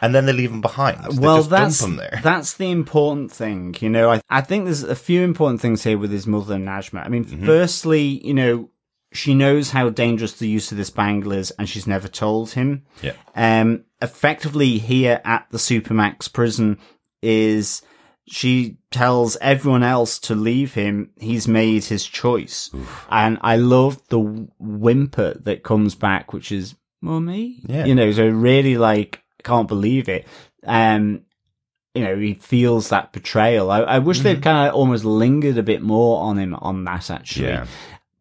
and then they leave him behind. They well, that's dump him there. that's the important thing. You know, I I think there's a few important things here with his mother Najma. I mean, Mm-hmm. firstly, you know, she knows how dangerous the use of this bangle is, and she's never told him. Yeah. Um, effectively, here at the Supermax prison is she tells everyone else to leave him. He's made his choice, and I love the whimper that comes back, which is "mummy." Yeah. you know, so really like can't believe it. Um, you know, he feels that betrayal. I, I wish Mm-hmm. they'd kind of almost lingered a bit more on him on that actually Yeah.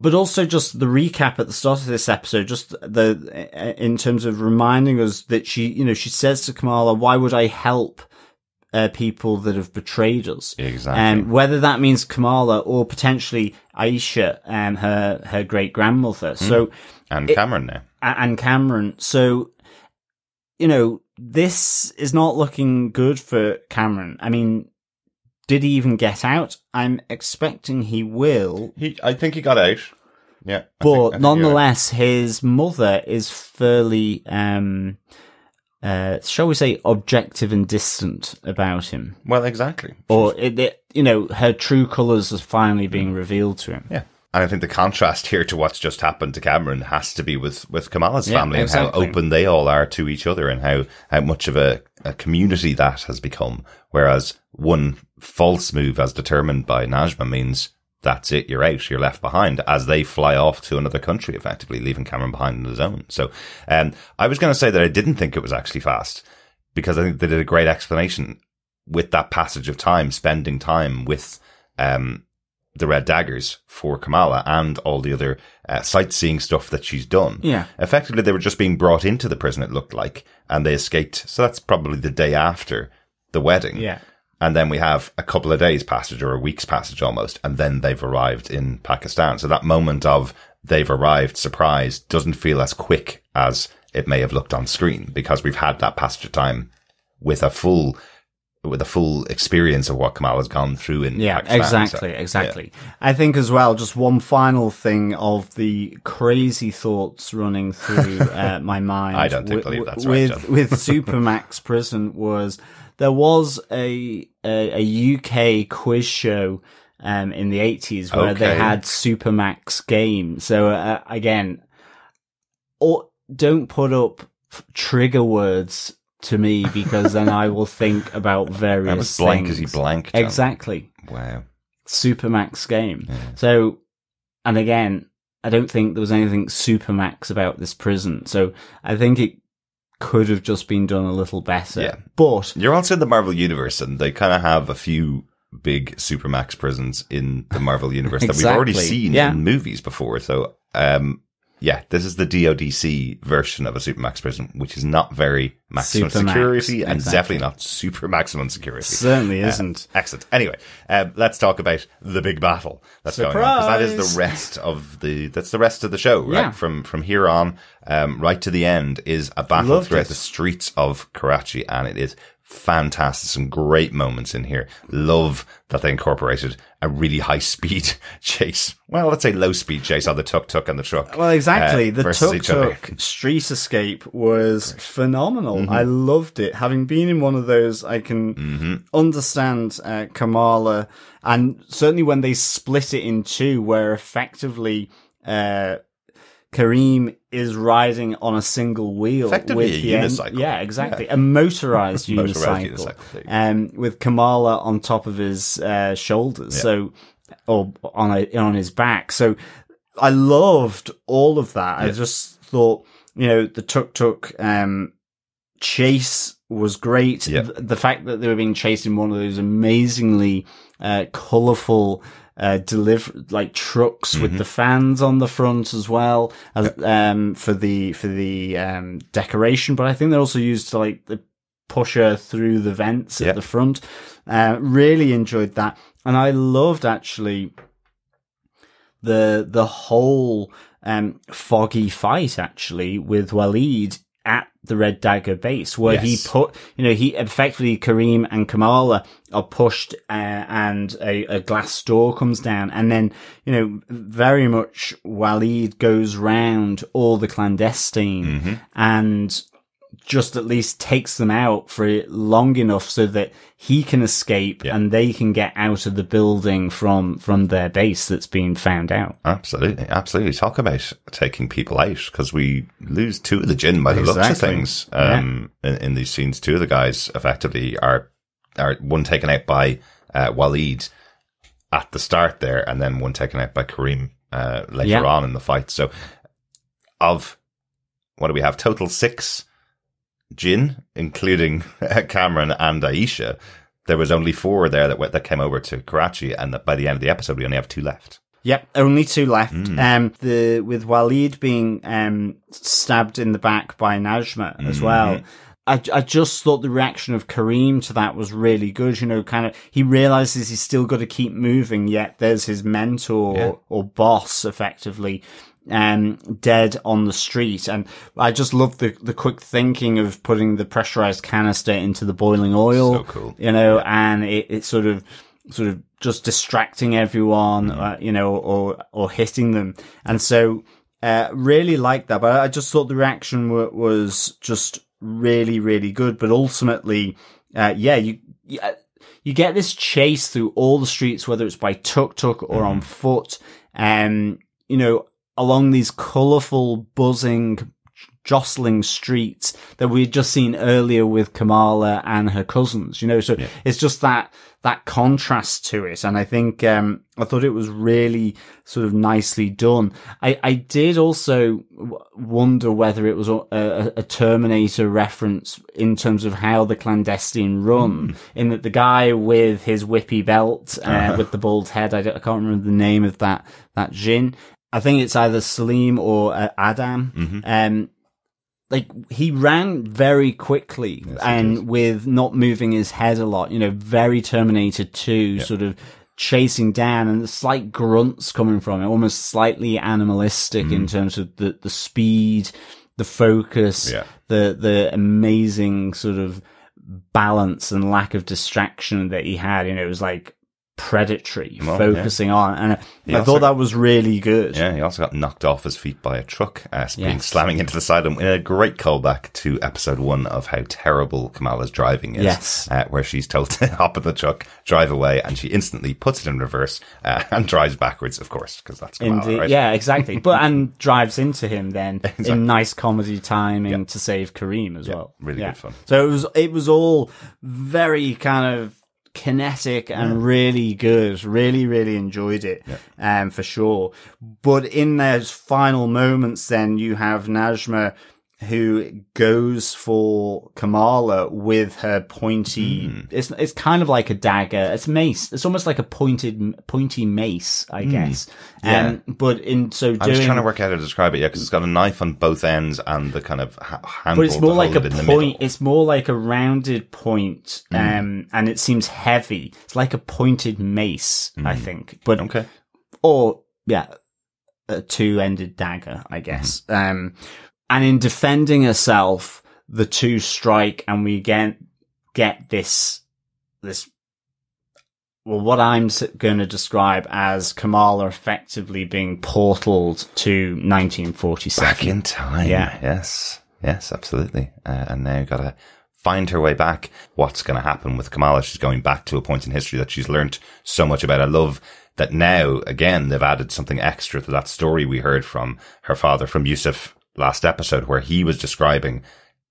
but also just the recap at the start of this episode, just the in terms of reminding us that she, you know, she says to Kamala, "Why would I help uh, people that have betrayed us?" Exactly. Um, whether that means Kamala or potentially Aisha, and her her great grandmother. So and Kamran now. and Kamran. So, you know, this is not looking good for Kamran. I mean, did he even get out? I'm expecting he will. He, I think he got out. Yeah, I think- I But think nonetheless, his mother is fairly, um, uh, shall we say, objective and distant about him. Well, exactly. Or, it, it, you know, her true colours are finally being revealed to him. Yeah, And I think the contrast here to what's just happened to Kamran has to be with, with Kamala's Yeah, family and how open they all are to each other and how, how much of a, a community that has become. Whereas one false move as determined by Najma means that's it, you're out, you're left behind as they fly off to another country, effectively leaving Kamran behind on his own. So, um, I was going to say that I didn't think it was actually fast because I think they did a great explanation with that passage of time, spending time with, um, the Red Daggers for Kamala and all the other uh, sightseeing stuff that she's done. Yeah. Effectively, they were just being brought into the prison, it looked like, and they escaped. So that's probably the day after the wedding. Yeah. And then we have a couple of days passage or a week's passage almost, and then they've arrived in Pakistan. So that moment of they've arrived surprise doesn't feel as quick as it may have looked on screen because we've had that passage of time with a full with a full experience of what Kamal has gone through in Yeah, Pakistan. exactly, So, exactly. I think as well, just one final thing of the crazy thoughts running through uh, my mind. I don't think- wi- believe that's right, with John. with Supermax Prison was there was a a, a UK quiz show. Um, in the 80s where they had Supermax game. So, uh, again, or don't put up trigger words to me because then I will think about various That was blank things. as he blank. John. Exactly. Wow. Supermax game. So, and again, I don't think there was anything Supermax about this prison. So I think it could have just been done a little better. Yeah. But You're also in the Marvel universe, and they kind of have a few big supermax prisons in the Marvel universe that we've already seen Yeah. in movies before. So, um, yeah, this is the DODC version of a supermax prison, which is not very maximum Supermax, security and exactly. definitely not super maximum security. certainly Uh, isn't. Excellent. Anyway, um, let's talk about the big battle that's going on because that is the rest of the that's the rest of the show. Right Yeah. from from here on, um, right to the end is a battle Loved throughout it. the streets of Karachi, and it is fantastic. Some great moments in here. Love that they incorporated a really high speed chase. Well, let's say low speed chase on the tuk tuk and the truck. Well, exactly. uh, the tuk tuk street escape was phenomenal. Mm-hmm. I loved it. Having been in one of those, I can Mm-hmm. understand uh, Kamala, and certainly when they split it in two, where effectively uh, Kareem is riding on a single wheel, Effectively with a the unicycle. yeah, exactly, a motorized Motorized unicycle, unicycle, there you go. um, with Kamala on top of his uh, shoulders. So, or on a, on his back. So, I loved all of that. I just thought, you know, the tuk tuk um, chase was great. Yeah. Th- The fact that they were being chased in one of those amazingly uh, colorful. Uh, deliver like trucks with Mm-hmm. the fans on the front as well as um for the for the um decoration, but I think they're also used to like the pusher through the vents Yeah. at the front. Uh, really enjoyed that, and I loved actually the the whole um, foggy fight actually with Waleed at the Red Dagger base, where he put, you know, he effectively Kareem and Kamala are pushed, uh, and a, a glass door comes down, and then you know, very much Waleed goes round all the clandestine. Mm-hmm. and just at least takes them out for long enough so that he can escape Yeah. and they can get out of the building from from their base that's been found out. Absolutely, absolutely. Talk about taking people out because we lose two of the jinn by the looks of things. Um, in, in these scenes, two of the guys effectively are are one taken out by uh, Waleed at the start there, and then one taken out by Kareem uh, later Yeah. on in the fight. So, of what do we have? Total six jinn, including Kamran and Aisha. There was only four there that went, that came over to Karachi, and by the end of the episode, we only have two left. Yep, only two left. Mm. Um, the with Waleed being um stabbed in the back by Najma Mm-hmm. as well. I, I just thought the reaction of Kareem to that was really good. You know, kind of he realizes he's still got to keep moving, yet there's his mentor Yeah. or boss effectively um dead on the street and i just love the the quick thinking of putting the pressurized canister into the boiling oil So cool. you know, and it, it's sort of, sort of just distracting everyone, uh, you know, or, or hitting them. And so, uh, really like that, but I just thought the reaction wa was just really, really good. But ultimately, uh, yeah, you, you, you get this chase through all the streets, whether it's by tuk tuk or on foot. um, you know, along these colourful, buzzing, jostling streets that we'd just seen earlier with Kamala and her cousins, you know, so it's just that, that contrast to it. And I think, um, I thought it was really sort of nicely done. I, I did also w- wonder whether it was a, a, a Terminator reference in terms of how the clandestine run, in that the guy with his whippy belt, uh, with the bald head, I, I can't remember the name of that, that Jinn. I think it's either Salim or uh, Adam. Um, like he ran very quickly and with not moving his head a lot, you know, very Terminator 2 sort of chasing down and the slight grunts coming from it, almost slightly animalistic in terms of the, the speed, the focus, Yeah. the, the amazing sort of balance and lack of distraction that he had. You know, it was like predatory, Well, focusing on. And I, He I also- thought that was really good. Yeah, he also got knocked off his feet by a truck, uh, being Yes. slamming into the side of him in a great callback to episode one of how terrible Kamala's driving is. Yes. Uh, where she's told to hop in the truck, drive away, and she instantly puts it in reverse uh, and drives backwards, of course, because that's Kamala, Indeed, right? yeah, exactly. But and drives into him then in nice comedy timing to save Kareem as well. really Yeah. good fun. So it was it was all very kind of kinetic and really good. Really, really enjoyed it, um, for sure. But in those final moments, then you have Najma who goes for Kamala with her pointy. Hmm. It's it's kind of like a dagger. It's mace. It's almost like a pointed pointy mace, I guess. Hmm. Yeah. Um, but in so doing, I was trying to work out how to describe it, yeah, because it's got a knife on both ends and the kind of handle but it's more like a it in the point. Hmm. It's more like a rounded point, um, and it seems heavy. It's like a pointed mace, I think. But Hmm. Okay. or yeah, a two-ended dagger, I guess. Um, and in defending herself, the two strike, and we get get this this. Well, what I'm going to describe as Kamala effectively being portaled to 1947. Back in time. Yeah. Yes. Yes, absolutely. Uh, and now gotta find her way back. What's going to happen with Kamala? She's going back to a point in history that she's learnt so much about. I love that now, again, they've added something extra to that story we heard from her father, from Yusuf last episode, where he was describing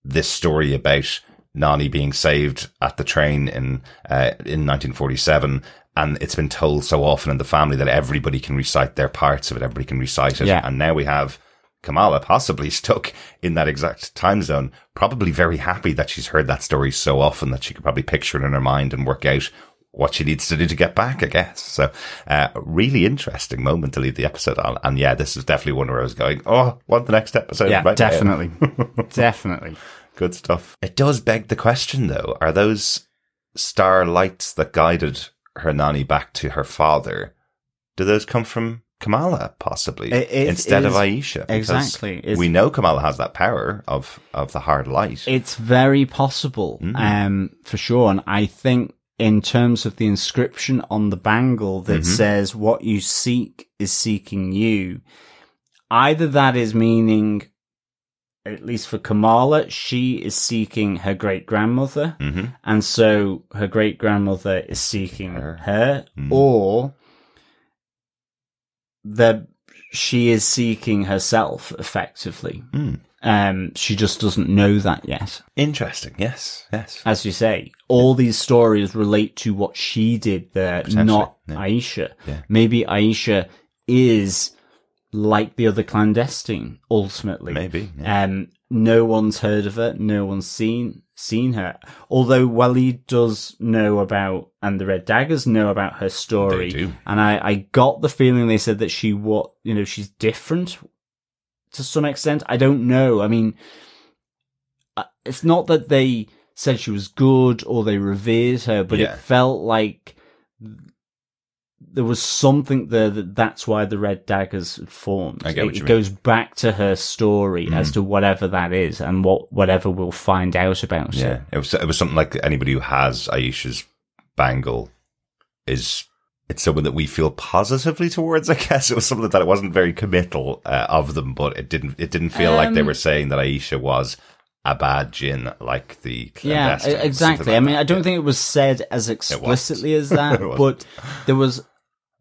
this story about Nani being saved at the train in uh, in 1947, and it's been told so often in the family that everybody can recite their parts of it. Everybody can recite it, Yeah. and now we have Kamala possibly stuck in that exact time zone. Probably very happy that she's heard that story so often that she could probably picture it in her mind and work out what she needs to do to get back, I guess. So, uh, really interesting moment to leave the episode on. And yeah, this is definitely one where I was going, oh, want the next episode? Yeah, right definitely, definitely. Good stuff. It does beg the question, though: Are those star lights that guided her Nani back to her father? Do those come from Kamala, possibly It- it instead of is- Aisha? Exactly. It's- we know Kamala has that power of of the hard light. It's very possible, um, for sure. And I think in terms of the inscription on the bangle that says what you seek is seeking you, either that is meaning, at least for Kamala, she is seeking her great grandmother. hmm And so her great grandmother is seeking Her. her, Mm. or that she is seeking herself effectively. Mm. Um, she just doesn't know that yet. Interesting. Yes. Yes. As you say, all these stories relate to what she did there, not yeah. Aisha. Yeah. Maybe Aisha is like the other clandestine, ultimately. Maybe. yeah. Um, no one's heard of her. No one's seen seen her. Although Waleed does know about, and the Red Daggers know about her story. They do. And I, I got the feeling they said that she what you know she's different to some extent. I don't know. I mean, uh, it's not that they said she was good or they revered her, but Yeah. it felt like there was something there that that's why the Red Daggers formed. It, you mean. goes back to her story Mm. as to whatever that is and what whatever we'll find out about Yeah. it. It was. It was something like anybody who has Aisha's bangle is. It's someone that we feel positively towards. I guess it was something that it wasn't very committal uh, of them, but it didn't. It didn't feel like they Um, were saying that Aisha was a bad jinn, like the Yeah, exactly. like I mean, that. I don't think it was said as explicitly as that, but there was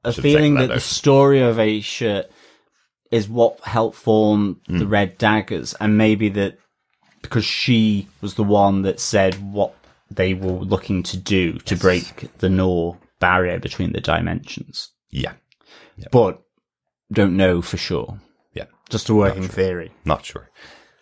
a feeling that that the story of Aisha is what helped form the Hmm. Red Daggers, and maybe that because she was the one that said what they were looking to do to break the Noor barrier between the dimensions. Yeah. But don't know for sure. Yeah. Just a working theory. Not sure.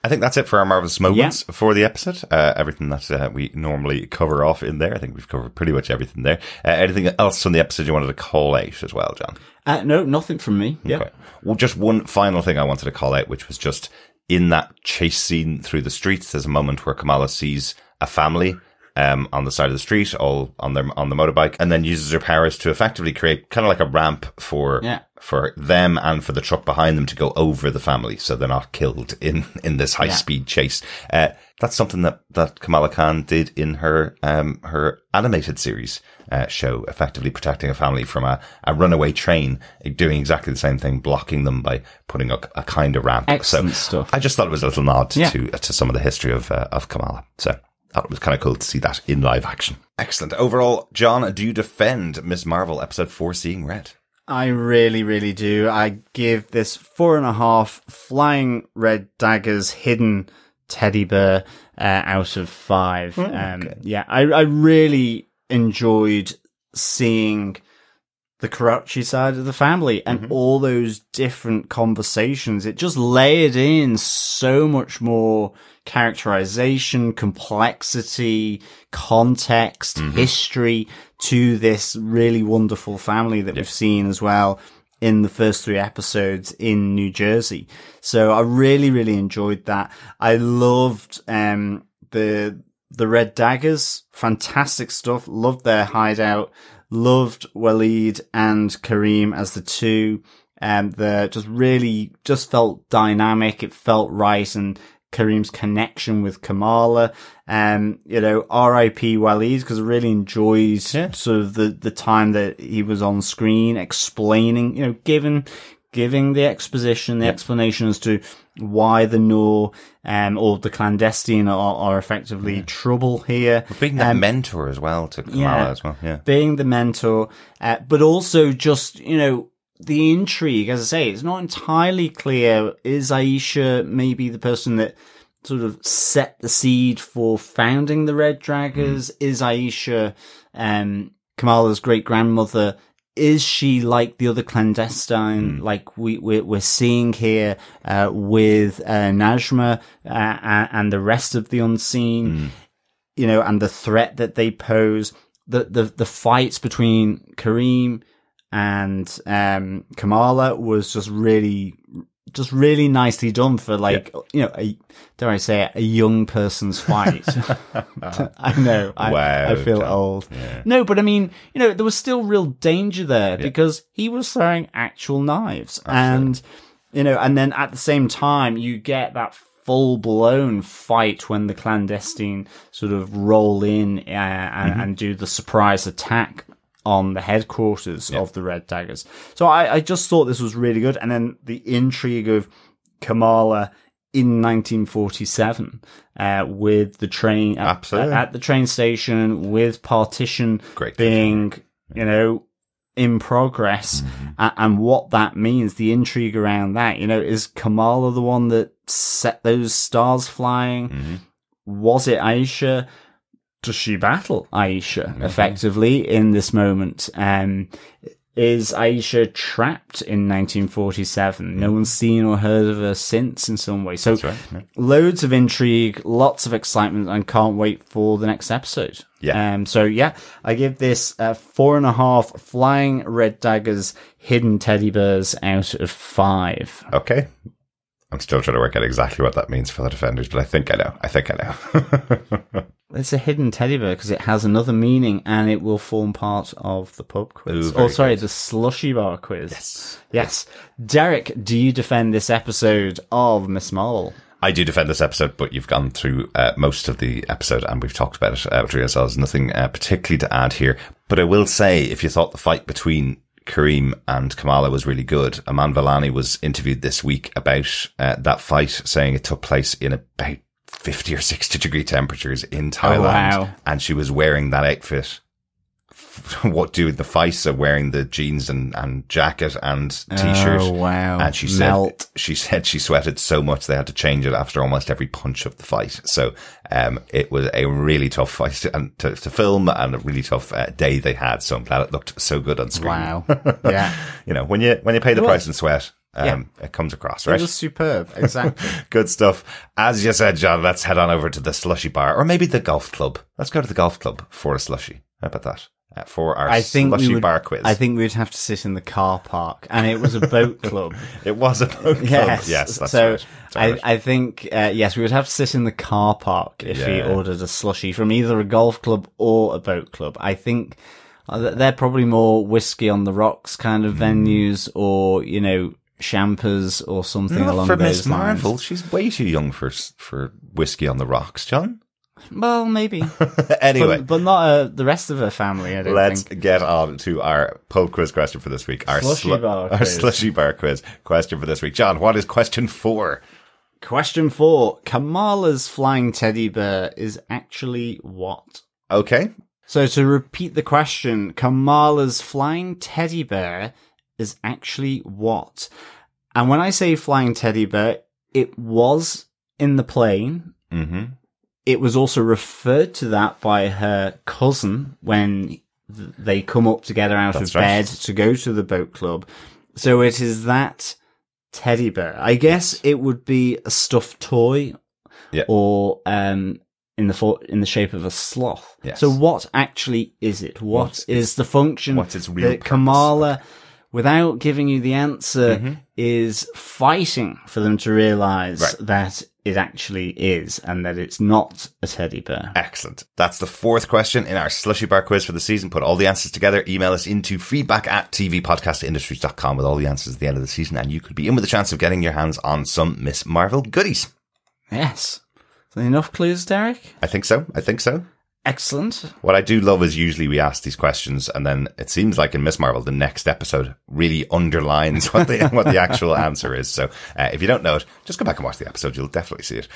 I think that's it for our marvelous moments for the episode. Uh, everything that uh, we normally cover off in there. I think we've covered pretty much everything there. Uh, anything else from the episode you wanted to call out as well, John? Uh, no, nothing from me. Yeah. Okay. Well, just one final thing I wanted to call out, which was just in that chase scene through the streets. There's a moment where Kamala sees a family um, on the side of the street, all on their on the motorbike, and then uses her powers to effectively create kind of like a ramp for Yeah. for them and for the truck behind them to go over the family, so they're not killed in in this high speed chase. Uh, that's something that that Kamala Khan did in her um her animated series. Uh, show effectively protecting a family from a, a runaway train, doing exactly the same thing, blocking them by putting a, a kind of ramp. Excellent so stuff. I just thought it was a little nod Yeah. to to some of the history of uh, of Kamala. So thought it was kind of cool to see that in live action. Excellent. Overall, John, do you defend Miss Marvel episode four, Seeing Red? I really, really do. I give this four and a half flying red daggers hidden teddy bear uh, out of five. um, yeah, I, I really enjoyed seeing the Karachi side of the family and all those different conversations. It just layered in so much more characterization, complexity, context, history to this really wonderful family that we've seen as well in the first three episodes in New Jersey. So I really, really enjoyed that. I loved, um, the, the Red Daggers. Fantastic stuff. Loved their hideout. Loved Waleed and Kareem as the two. Um, the just really just felt dynamic. It felt right. And Kareem's connection with Kamala. Um, you know, R.I.P. Waleed because really enjoyed sort of the, the time that he was on screen explaining, you know, given, giving the exposition, the explanation as to why the Noor, um, or the clandestine are, are effectively trouble here. Being that mentor as well to Kamala yeah. as well. Yeah. Being the mentor, uh, but also just, you know, the intrigue, as I say, it's not entirely clear. Is Aisha maybe the person that sort of set the seed for founding the Red Daggers? Is Aisha, um, Kamala's great grandmother? Is she like the other clandestine, like we, we're, we're seeing here, uh, with, uh, Najma, uh, and the rest of the unseen? you know, and the threat that they pose, the the the fights between Kareem and um Kamala was just really just really nicely done for like you know a dare I say it, a young person's fight. I know. I, Wow, I feel John. old. No, but I mean, you know, there was still real danger there because he was throwing actual knives and you know, and then at the same time you get that full blown fight when the clandestine sort of roll in uh, and, and do the surprise attack on the headquarters of the Red Daggers. So I, I just thought this was really good. And then the intrigue of Kamala in 1947 uh, with the train at, at the train station with partition Great. being, you know, in progress a- and what that means, the intrigue around that. You know, is Kamala the one that set those stars flying? Was it Aisha? Does she battle Aisha effectively in this moment? Um, is Aisha trapped in 1947? No one's seen or heard of her since in some way. So right, yeah. loads of intrigue, lots of excitement, and can't wait for the next episode. Yeah. Um. So yeah, I give this uh, four and a half flying red daggers, hidden teddy bears out of five. Okay. I'm still trying to work out exactly what that means for the defenders, but I think I know. I think I know. It's a hidden teddy bear because it has another meaning and it will form part of the pub quiz. Ooh, oh, sorry, the slushy bar quiz. Yes. Yes. Derek, do you defend this episode of Miss Marvel? I do defend this episode, but you've gone through uh, most of the episode and we've talked about it uh, between ourselves. Nothing uh, particularly to add here. But I will say, if you thought the fight between Kareem and Kamala was really good, Iman Vellani was interviewed this week about uh, that fight, saying it took place in about 50 or 60 degree temperatures in Thailand. wow. And she was wearing that outfit what doing the so wearing the jeans and, and jacket and t-shirt. Oh, wow. And she Melt. said she said she sweated so much they had to change it after almost every punch of the fight. So um, it was a really tough fight to, and to, to film and a really tough uh, day they had. So I'm glad it looked so good on screen. Wow. Yeah. You know, when you when you pay the price in sweat, um, Yeah. it comes across, It right? was superb. Exactly. Good stuff. As you said, John, let's head on over to the slushy bar or maybe the golf club. Let's go to the golf club for a slushy. How about that? Uh, for our I think slushy would, bar quiz. I think we'd have to sit in the car park, and it was a boat club. it was a boat club. Yes, Yes, that's so right. I. I think uh, yes, we would have to sit in the car park if we ordered a slushy from either a golf club or a boat club. I think uh, they're probably more whiskey on the rocks kind of Hmm. venues, or you know, champers or something Not along for those Miss lines. Marvel. She's way too young for for whiskey on the rocks, John. Well, maybe, anyway, but, but not uh, the rest of her family. I don't let's think. get on to our pub quiz question for this week. Our Slushy bar our quiz. slushy bar quiz question for this week. John, what is question four? Question four: Kamala's flying teddy bear is actually what? Okay, So to repeat the question, Kamala's flying teddy bear is actually what? And when I say flying teddy bear, it was in the plane. mm-hmm. It was also referred to that by her cousin when they come up together out That's of right. bed to go to the boat club. So it is that teddy bear. I guess it would be a stuffed toy Yeah. or um in the for- in the shape of a sloth. Yes. So what actually is it? What what is the function what's real that purpose? Kamala without giving you the answer Mm-hmm. is fighting for them to realize Right. that it actually is and that it's not a teddy bear. Excellent. That's the fourth question in our slushy bar quiz for the season. Put all the answers together. Email us into feedback at tvpodcastindustries.com with all the answers at the end of the season. And you could be in with a chance of getting your hands on some Miss Marvel goodies. Yes. Enough clues, Derek? I think so. I think so. Excellent. What I do love is usually we ask these questions and then it seems like in Miss Marvel, the next episode really underlines what the, what the actual answer is. So, uh, if you don't know it, just go back and watch the episode. You'll definitely see it.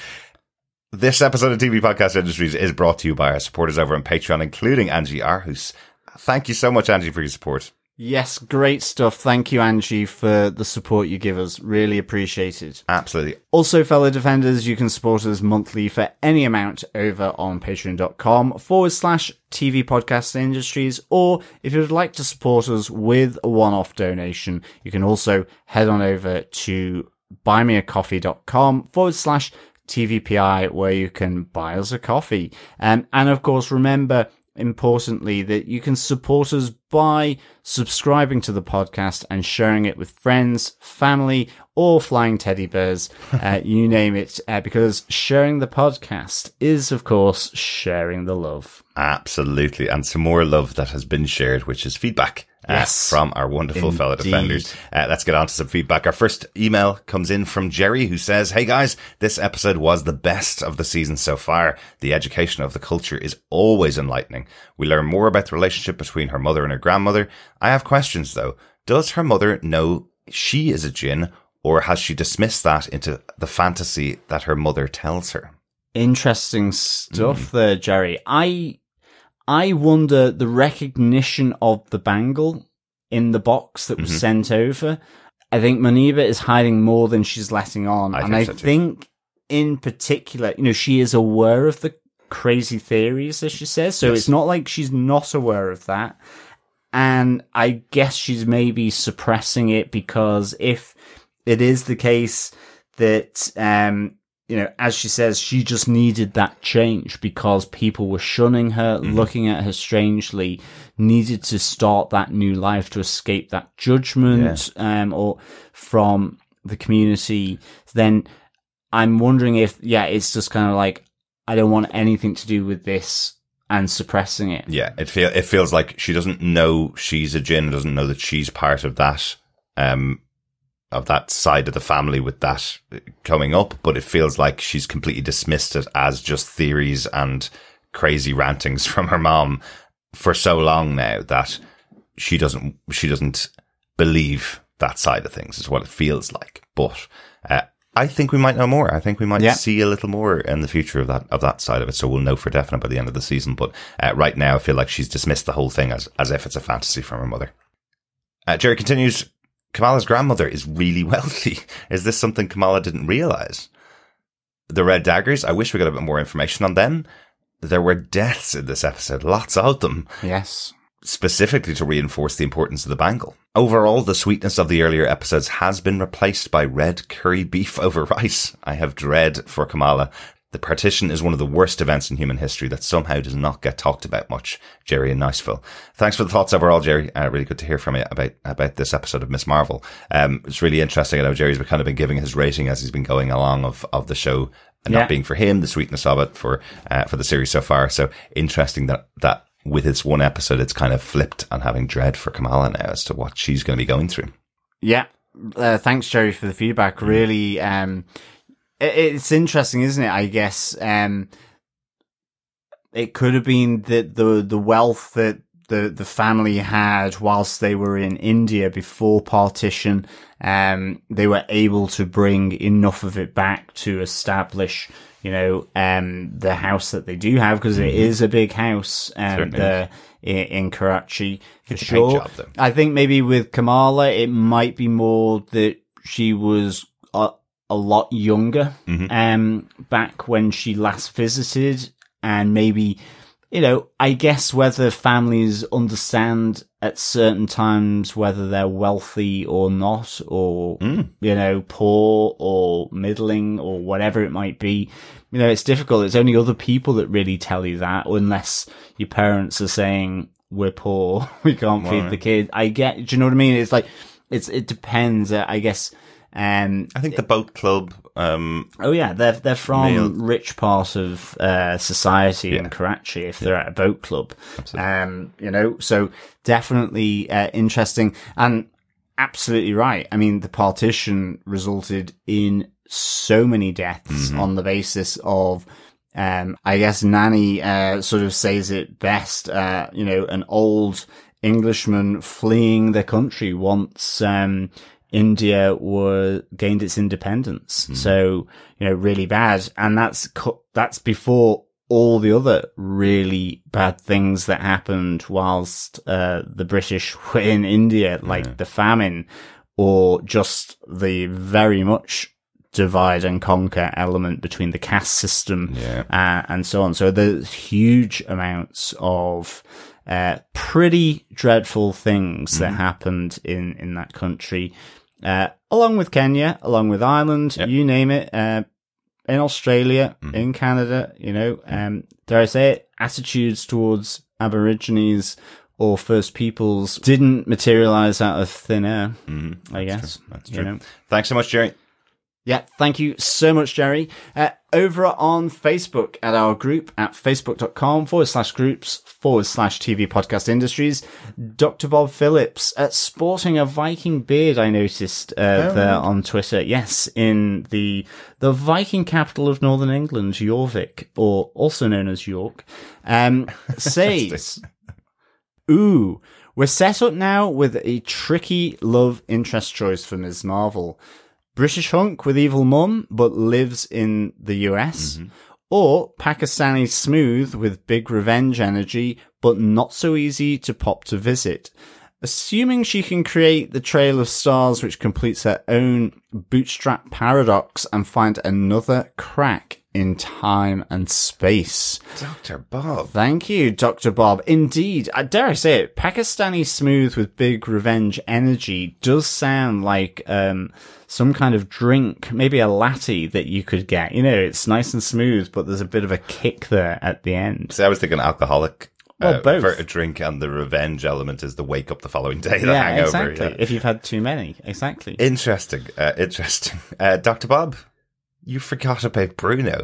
This episode of TV Podcast Industries is brought to you by our supporters over on Patreon, including Angie Arhus. Thank you so much, Angie, for your support. Yes, great stuff. Thank you, Angie, for the support you give us. Really appreciated. Absolutely. Also, fellow defenders, you can support us monthly for any amount over on patreon.com forward slash TV podcast industries. Or if you would like to support us with a one off donation, you can also head on over to buymeacoffee.com forward slash TVPI where you can buy us a coffee. Um, and of course, remember, importantly, that you can support us by subscribing to the podcast and sharing it with friends, family, or flying teddy bears, uh, you name it, uh, because sharing the podcast is, of course, sharing the love. Absolutely. And some more love that has been shared, which is feedback. Uh, Yes. from our wonderful fellow defenders. Uh, let's get on to some feedback. Our first email comes in from Jerry, who says, Hey guys, this episode was the best of the season so far. The education of the culture is always enlightening. We learn more about the relationship between her mother and her grandmother. I have questions though. Does her mother know she is a jinn, or has she dismissed that into the fantasy that her mother tells her? Interesting stuff there, Jerry. I I wonder the recognition of the bangle in the box that was Mhm. sent over. I think Muneeba is hiding more than she's letting on, I and think I so think in particular, you know, she is aware of the crazy theories, as she says. So Yes. it's not like she's not aware of that. And I guess she's maybe suppressing it because if it is the case that, um, you know, as she says, she just needed that change because people were shunning her, looking at her strangely, needed to start that new life to escape that judgment, um, or from the community. Then I'm wondering if, yeah, it's just kind of like, I don't want anything to do with this and suppressing it. Yeah, it feel it feels like she doesn't know she's a jinn, doesn't know that she's part of that um of that side of the family with that coming up, but it feels like she's completely dismissed it as just theories and crazy rantings from her mom for so long now that she doesn't she doesn't believe that side of things is what it feels like. But uh, I think we might know more. I think we might Yeah. see a little more in the future of that of that side of it. So we'll know for definite by the end of the season. But uh, right now, I feel like she's dismissed the whole thing as as if it's a fantasy from her mother. Uh, Jerry continues. Kamala's grandmother is really wealthy. Is this something Kamala didn't realize? The Red Daggers. I wish we got a bit more information on them. There were deaths in this episode, lots of them Yes. specifically to reinforce the importance of the bangle. Overall, the sweetness of the earlier episodes has been replaced by red curry beef over rice. I have dread for Kamala. The partition is one of the worst events in human history that somehow does not get talked about much. Jerry in Niceville. Thanks for the thoughts overall, Jerry. Uh, really good to hear from you about, about this episode of Miss Marvel. Um, it's really interesting. I know Jerry's been kind of been giving his rating as he's been going along of, of the show and Yeah. not being for him, the sweetness of it for, uh, for the series so far. So interesting that, that with its one episode, it's kind of flipped and having dread for Kamala now as to what she's going to be going through. Yeah. Uh, thanks, Jerry, for the feedback. Really, um, it's interesting, isn't it? I guess, um, it could have been that the, the wealth that the, the family had whilst they were in India before partition, um, they were able to bring enough of it back to establish, you know, um, the house that they do have because it is a big house, um, there in, in Karachi for It's sure. job. I think maybe with Kamala, it might be more that she was a, a lot younger, Mm-hmm. um, back when she last visited and maybe, you know, I guess whether families understand at certain times whether they're wealthy or not, or, Mm. you know, poor or middling or whatever it might be. You know, it's difficult. It's only other people that really tell you that unless your parents are saying, we're poor, we can't feed Right. the kid. I get, do you know what I mean? It's like, it's, it depends, I guess. Um, I think the boat club, um, Oh yeah, they're they're from Male. rich part of uh, society in Karachi. If they're at a boat club, um, you know, so definitely uh, interesting and absolutely right. I mean, the partition resulted in so many deaths on the basis of. Um, I guess Nani uh, sort of says it best. Uh, you know, an old Englishman fleeing the country once um, India were gained its independence. So you know, really bad, and that's that's before all the other really bad things that happened whilst uh, the British were in India, like the famine, or just the very much divide and conquer element between the caste system Yeah. uh, and so on. So there's huge amounts of uh, pretty dreadful things that happened in in that country, uh, along with Kenya, along with Ireland, Yep. you name it. Uh, in Australia, in Canada, you know, um, dare I say it, attitudes towards Aborigines or First Peoples didn't materialize out of thin air. I guess that's you true. know. Thanks so much, Jerry. Yeah, thank you so much, Jerry. Uh, over on Facebook at our group at facebook.com forward slash groups forward slash TV podcast industries, Dr. Bob Phillips at sporting a Viking beard, I noticed uh, there on Twitter. Yes, in the the Viking capital of Northern England, Jorvik, or also known as York, um, says, Ooh, we're set up now with a tricky love interest choice for Ms. Marvel. British hunk with evil mum, but lives in the US. Mm-hmm. Or Pakistani smooth with big revenge energy, but not so easy to pop to visit. Assuming she can create the trail of stars which completes her own bootstrap paradox and find another crack in time and space. Dr. Bob. Thank you, Dr. Bob. Indeed, I dare I say it, Pakistani smooth with big revenge energy does sound like um, some kind of drink, maybe a latte that you could get. You know, it's nice and smooth, but there's a bit of a kick there at the end. See, I was thinking alcoholic. Well, uh, both. For a drink, and the revenge element is the wake up the following day, the yeah, hangover. exactly. yeah. If you've had too many, exactly. Interesting. Uh, interesting. Uh, Dr. Bob, you forgot about Bruno.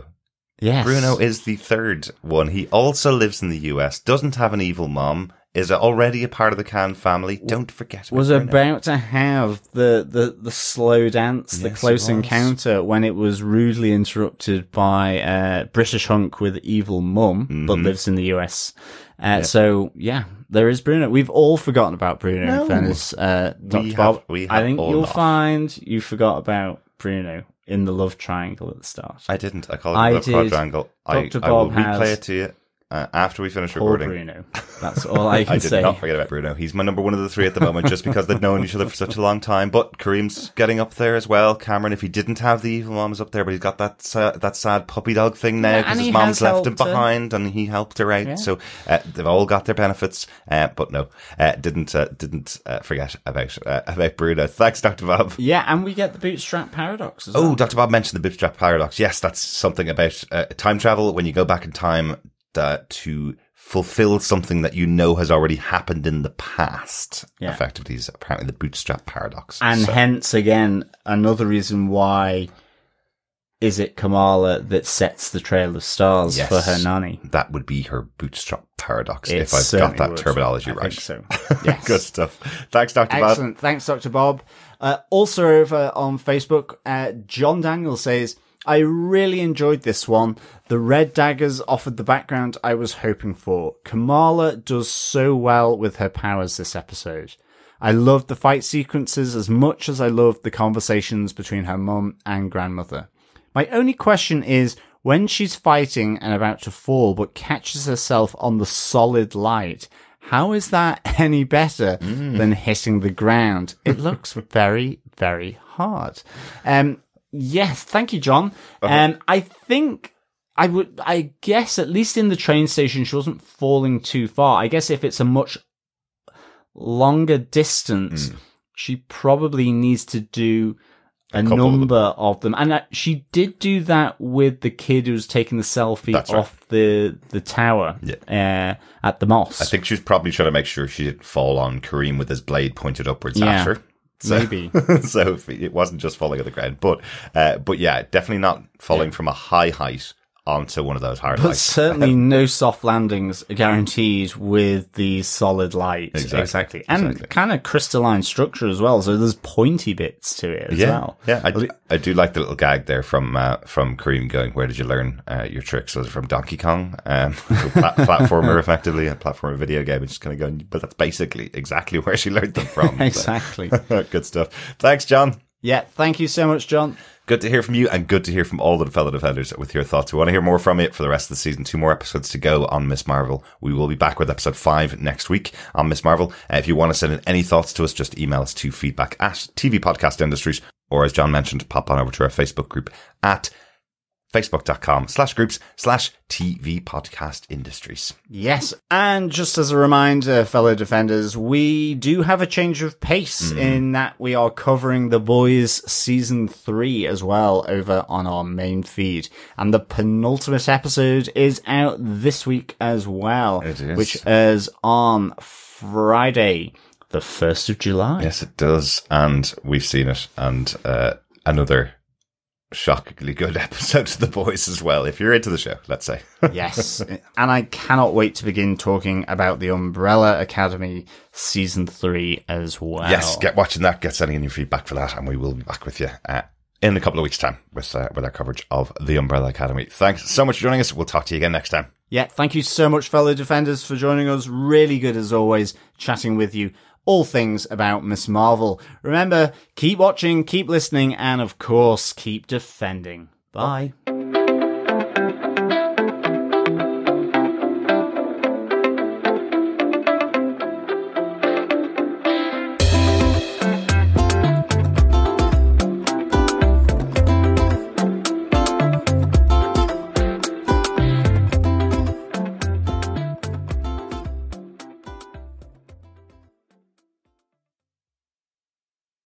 yes. Bruno is the third one. He also lives in the US, doesn't have an evil mom, is already a part of the Khan family. Don't forget about was Bruno. about to have the, the, the slow dance, the Yes, close encounter when it was rudely interrupted by uh, British hunk with evil mum, but Mm-hmm. lives in the US. Uh, So yeah, there is Bruno. We've all forgotten about Bruno. No. In fairness, uh, Dr. have- Bob, I think you'll not. find you forgot about Bruno. In the love triangle at the start. I didn't. I called it I a did. quadrangle. I, Dr. I will Bob replay has- it to you uh, after we finish Poor recording. Bruno. That's all I can I did say. not forget about Bruno. He's my number one of the three at the moment, just because they've known each other for such a long time. But Kareem's getting up there as well. Kamran, if he didn't have the evil mom, is up there, but he's got that sa- that sad puppy dog thing now because and his mom's left him helped her. behind, and he helped her out. Yeah. So uh, they've all got their benefits. Uh, but no, uh, didn't uh, didn't uh, forget about uh, about Bruno. Thanks, Doctor Bob. Yeah, and we get the bootstrap paradox as Oh, well. Dr. Bob mentioned the bootstrap paradox. Yes, that's something about uh, time travel when you go back in time uh, to fulfill something that you know has already happened in the past. Yeah. Effectively, is apparently the bootstrap paradox. And So- hence, again, another reason why is it Kamala that sets the trail of stars Yes. for her Nani? that would be her bootstrap paradox It if I've got that would. terminology I right. so. Yes. Good stuff. Thanks, Dr. Bob. Excellent. Thanks, Dr. Bob. Uh, also over on Facebook, uh, John Daniel says, I really enjoyed this one. The red daggers offered the background I was hoping for. Kamala does so well with her powers this episode. I loved the fight sequences as much as I loved the conversations between her mum and grandmother. My only question is when she's fighting and about to fall but catches herself on the solid light, how is that any better than hitting the ground? It looks very, very hard. Um, yes, thank you, John. Um, I think I would, I guess at least in the train station, she wasn't falling too far. I guess if it's a much longer distance, she probably needs to do a, couple of them. number of them. And uh, she did do that with the kid who was taking the selfie That's right. off the the tower uh, at the mosque. I think she was probably trying to make sure she didn't fall on Kareem with his blade pointed upwards Yeah. at her. So, Maybe. so it wasn't just falling on the ground, but uh, but yeah, definitely not falling from a high height onto one of those hard But heights. certainly no soft landings guaranteed with the solid light. Exactly. And Exactly. kind of crystalline structure as well. So there's pointy bits to it as yeah, well. yeah. I, do- I do like the little gag there from uh, from Kareem going, "Where did you learn uh, your tricks?" Was it from Donkey Kong? Um, plat- platformer, effectively a platformer video game. It's just kind of going, but that's basically exactly where she learned them from. Exactly. good stuff. Thanks, John. Yeah. Thank you so much, John. Good to hear from you and good to hear from all the fellow defenders with your thoughts. We want to hear more from you for the rest of the season. Two more episodes to go on Miss Marvel. We will be back with episode five next week on Miss Marvel. Uh, if you want to send in any thoughts to us, just email us to feedback at TV Podcast Industries or as John mentioned, pop on over to our Facebook group at facebook.com slash groups slash TV Podcast Industries. Yes, and just as a reminder, fellow defenders, we do have a change of pace in that we are covering The Boys season three as well over on our main feed. And the penultimate episode is out this week as well, It is. which is on Friday, the 1st of July. Yes, it does. And we've seen it. And uh, another shockingly good episode of The Boys as well, if you're into the show, let's say. yes. And I cannot wait to begin talking about the Umbrella Academy season three as well. Yes, get watching that, get sending in your feedback for that, and we will be back with you uh, in a couple of weeks' time with uh, with our coverage of the Umbrella Academy. Thanks so much for joining us. We'll talk to you again next time. Yeah, thank you so much, fellow defenders, for joining us. Really good as always, chatting with you. All things about Miss Marvel. Remember, keep watching, keep listening, and of course, keep defending. Bye.